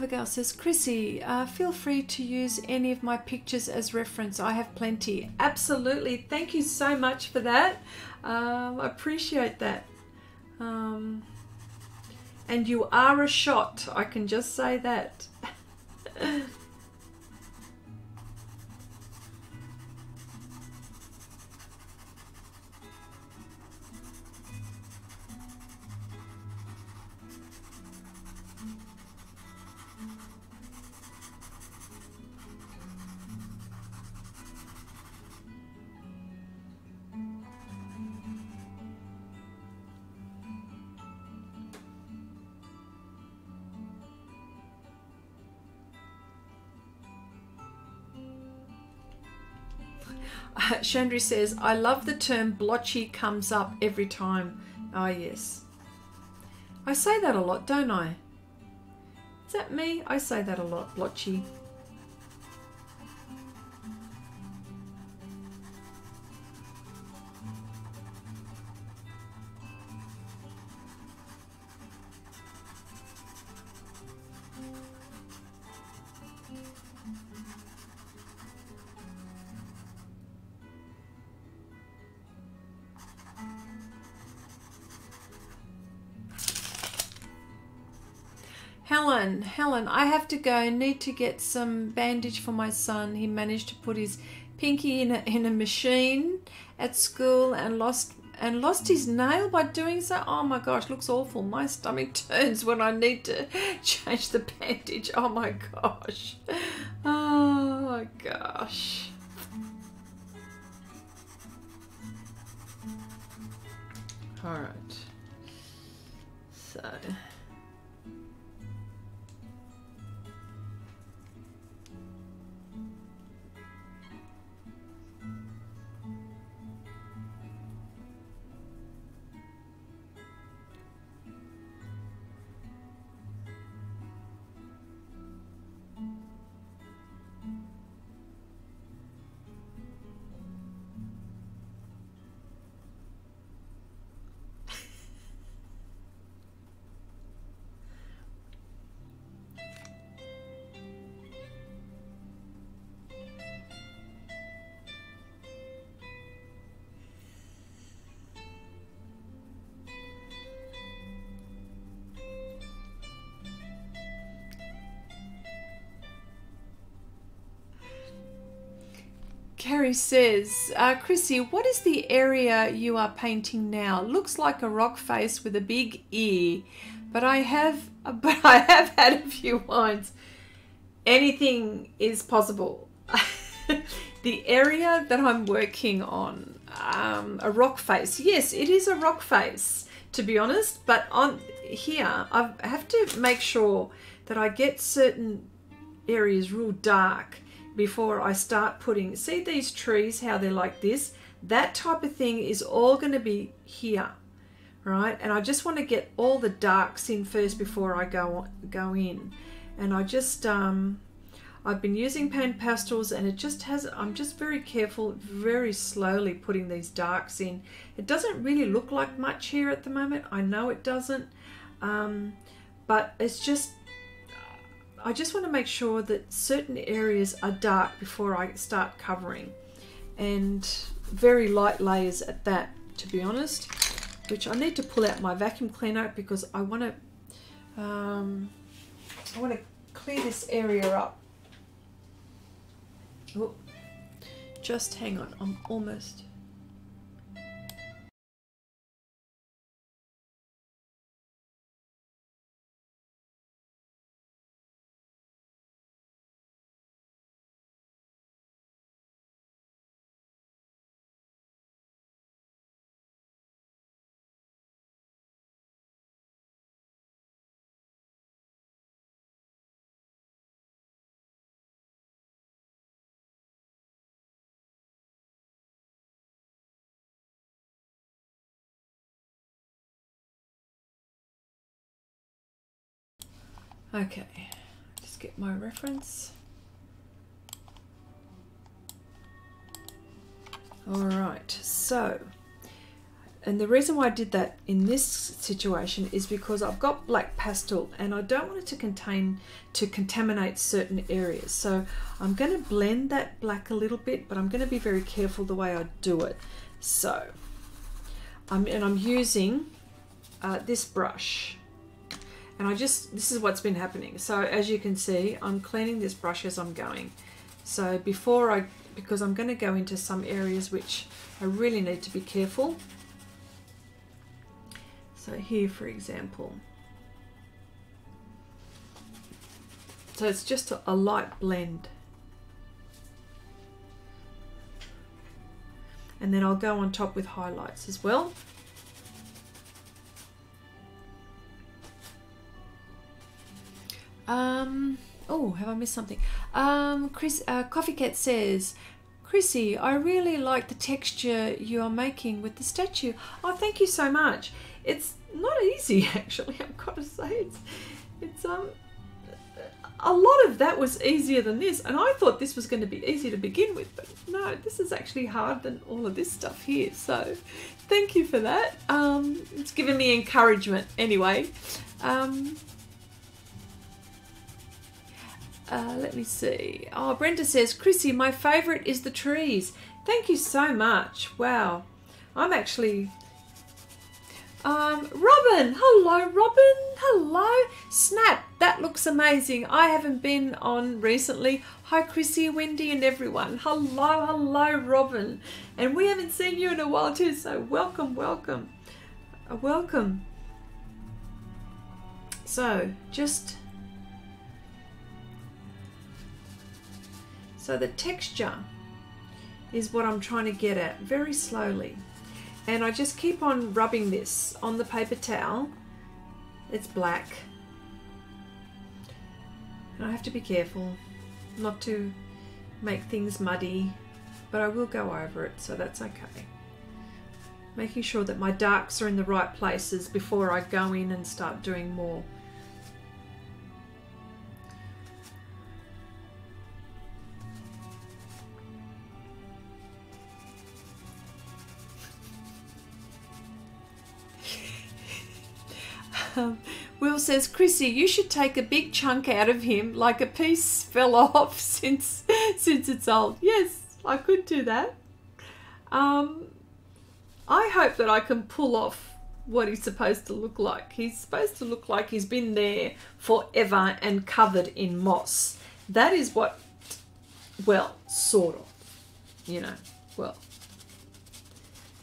Havergal says, Chrissy, uh, feel free to use any of my pictures as reference. I have plenty. Absolutely. Thank you so much for that. Um, I appreciate that. Um, and you are a shot. I can just say that. Chandri says, I love the term blotchy comes up every time. Ah, oh, yes. I say that a lot, don't I? Is that me? I say that a lot, blotchy. I have to go. Need to get some bandage for my son. He managed to put his pinky in a, in a machine at school and lost and lost his nail by doing so. Oh my gosh, looks awful. My stomach (laughs) turns when I need to change the bandage. Oh my gosh. Oh my gosh. Carrie says, uh, Chrissy, what is the area you are painting now? Looks like a rock face with a big ear, but I have, (laughs) but I have had a few wines. Anything is possible. (laughs) the area that I'm working on, um, a rock face. Yes, it is a rock face, to be honest. But on here, I have to make sure that I get certain areas real dark before I start putting, see these trees, how they're like this? That type of thing is all going to be here, right? And I just want to get all the darks in first before I go go in. And I just um, I've been using pan pastels and it just has I'm just very careful very slowly putting these darks in it doesn't really look like much here at the moment I know it doesn't um, but it's just I just want to make sure that certain areas are dark before I start covering and very light layers at that to be honest which I need to pull out my vacuum cleaner because I want to um, I want to clear this area up Oh, just hang on, I'm almost. Okay, just get my reference. All right, so, and the reason why I did that in this situation is because I've got black pastel and I don't want it to contain, to contaminate certain areas. So I'm going to blend that black a little bit, but I'm going to be very careful the way I do it. So, I'm, and I'm using uh, this brush and I just this is what's been happening. So as you can see I'm cleaning this brush as I'm going. So before I because I'm going to go into some areas which I really need to be careful. So here for example. So it's just a, light blend. And then I'll go on top with highlights as well Um, oh, have I missed something? Um, Chris, uh, Coffee Cat says, Chrissy, I really like the texture you are making with the statue. Oh, thank you so much. It's not easy, (laughs) actually. I've got to say, it's, it's um, a lot of that was easier than this, and I thought this was going to be easy to begin with, but no, this is actually harder than all of this stuff here. So, thank you for that. Um, it's given me encouragement anyway. Um, uh, let me see. Oh, Brenda says, Chrissy, my favourite is the trees. Thank you so much. Wow. I'm actually. Um, Robin, hello, Robin, hello. Snap, that looks amazing. I haven't been on recently. Hi, Chrissy, Wendi, and everyone. Hello, hello, Robin. And we haven't seen you in a while too, so welcome, welcome, uh, welcome. So, just So the texture is what I'm trying to get at very slowly. And I just keep on rubbing this on the paper towel. It's black. And I have to be careful not to make things muddy, but I will go over it, so that's okay. Making sure that my darks are in the right places before I go in and start doing more. Um, Will says, Chrissy, you should take a big chunk out of him, like a piece (laughs) fell off since since it's old. Yes, I could do that. Um, I hope that I can pull off what he's supposed to look like. He's supposed to look like he's been there forever and covered in moss. That is what, well, sort of, you know, well,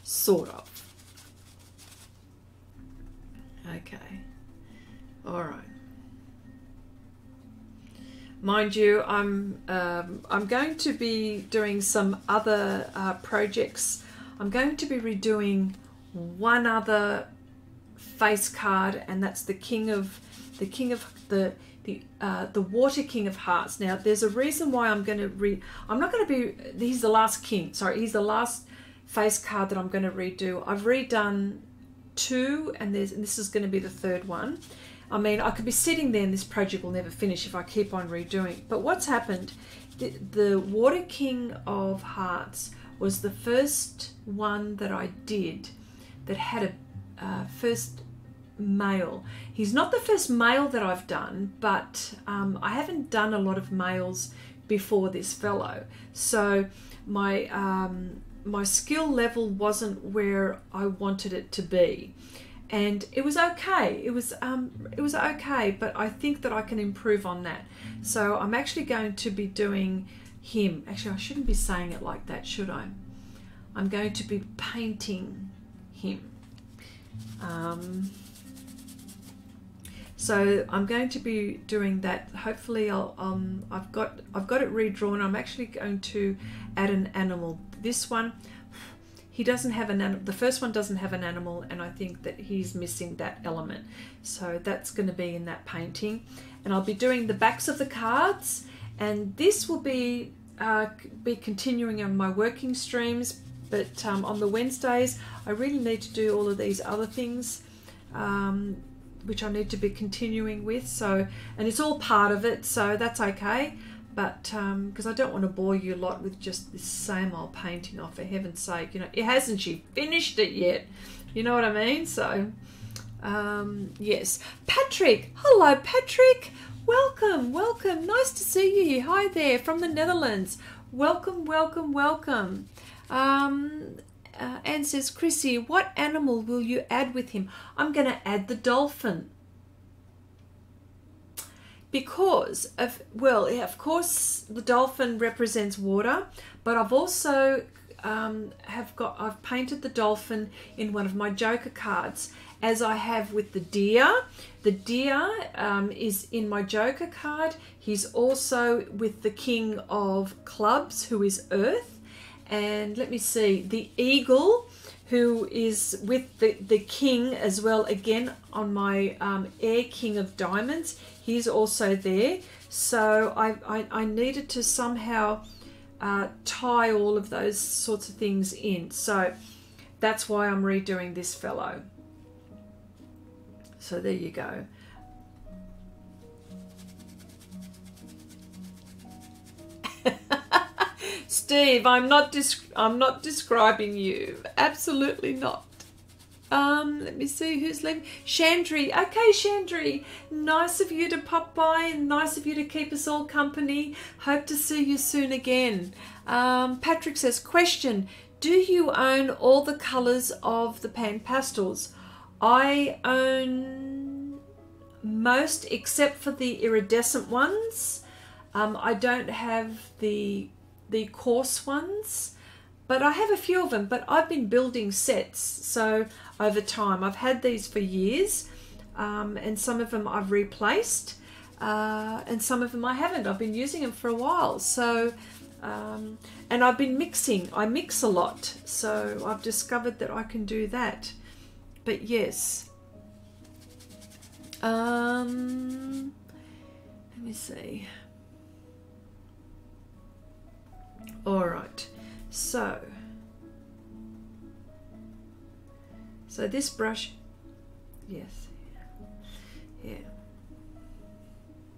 sort of. Okay. All right. Mind you, I'm um, I'm going to be doing some other uh, projects. I'm going to be redoing one other face card, and that's the King of the King of the the uh, the Water King of Hearts. Now, there's a reason why I'm going to re. I'm not going to be. He's the last king. Sorry, he's the last face card that I'm going to redo. I've redone two, and there's and this is going to be the third one. I mean, I could be sitting there and this project will never finish if I keep on redoing. But what's happened? The, the Water King of Hearts was the first one that I did that had a uh, first male. He's not the first male that I've done, but um, I haven't done a lot of males before this fellow. So my um, my skill level wasn't where I wanted it to be, and it was okay. It was um, it was okay, but I think that I can improve on that. So I'm actually going to be doing him. Actually, I shouldn't be saying it like that, should I? I'm going to be painting him. Um, so I'm going to be doing that. Hopefully, I'll, um, I've got I've got it redrawn. I'm actually going to add an animal. This one, he doesn't have an animal. The first one doesn't have an animal, and I think that he's missing that element. So that's going to be in that painting, and I'll be doing the backs of the cards, and this will be uh, be continuing on my working streams. But um, on the Wednesdays, I really need to do all of these other things. Um, which I need to be continuing with. So, and it's all part of it, so that's okay. But because um, I don't want to bore you a lot with just this same old painting off, for heaven's sake, you know, it hasn't she finished it yet? You know what I mean? So, um, yes, Patrick. Hello, Patrick. Welcome, welcome. Nice to see you. Hi there from the Netherlands. Welcome, welcome, welcome. Um, uh, Anne says, Chrissy, what animal will you add with him? I'm going to add the dolphin. Because of well, of course, the dolphin represents water, but I've also um, have got I've painted the dolphin in one of my Joker cards, as I have with the deer. The deer um, is in my Joker card. He's also with the King of Clubs, who is Earth and let me see the eagle who is with the, the king as well again on my um, air king of diamonds he's also there so I, I, I needed to somehow uh, tie all of those sorts of things in so that's why I'm redoing this fellow so there you go (laughs) Steve, I'm not I'm not describing you. Absolutely not. Um, let me see who's left. Chandri. Okay, Chandri. Nice of you to pop by and nice of you to keep us all company. Hope to see you soon again. Um, Patrick says, question, do you own all the colours of the pan pastels? I own most except for the iridescent ones. Um, I don't have the the coarse ones, but I have a few of them. But I've been building sets, so over time I've had these for years, um, and some of them I've replaced, uh, and some of them I haven't. I've been using them for a while, so. Um, and I've been mixing. I mix a lot, so I've discovered that I can do that. But yes. Um, let me see. All right, so, so this brush, yes, yeah,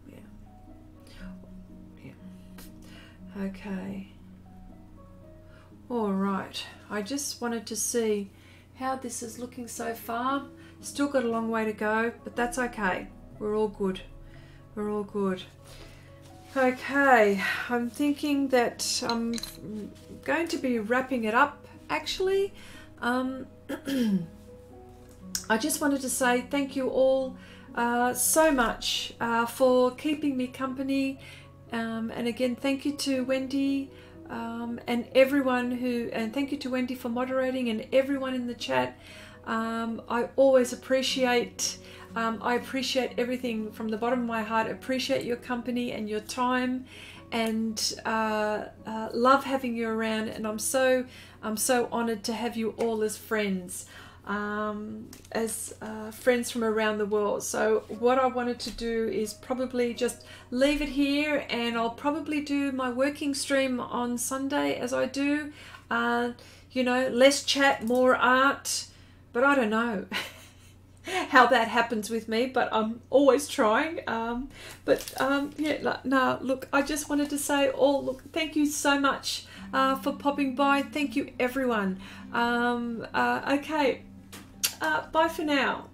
yeah, yeah, okay. All right, I just wanted to see how this is looking so far. Still got a long way to go, but that's okay. We're all good. We're all good. Okay, I'm thinking that I'm going to be wrapping it up actually. Um, (clears throat) I just wanted to say thank you all uh, so much uh, for keeping me company. Um, and again, thank you to Wendi um, and everyone who, and thank you to Wendi for moderating and everyone in the chat. Um, I always appreciate um, I appreciate everything from the bottom of my heart. Appreciate your company and your time, and uh, uh, love having you around. And I'm so I'm so honoured to have you all as friends, um, as uh, friends from around the world. So what I wanted to do is probably just leave it here, and I'll probably do my working stream on Sunday as I do. Uh, you know, less chat, more art but I don't know (laughs) how that happens with me. But I'm always trying. Um, but um, yeah, no, look, I just wanted to say, all look, thank you so much uh, for popping by. Thank you, everyone. Um, uh, okay, uh, bye for now.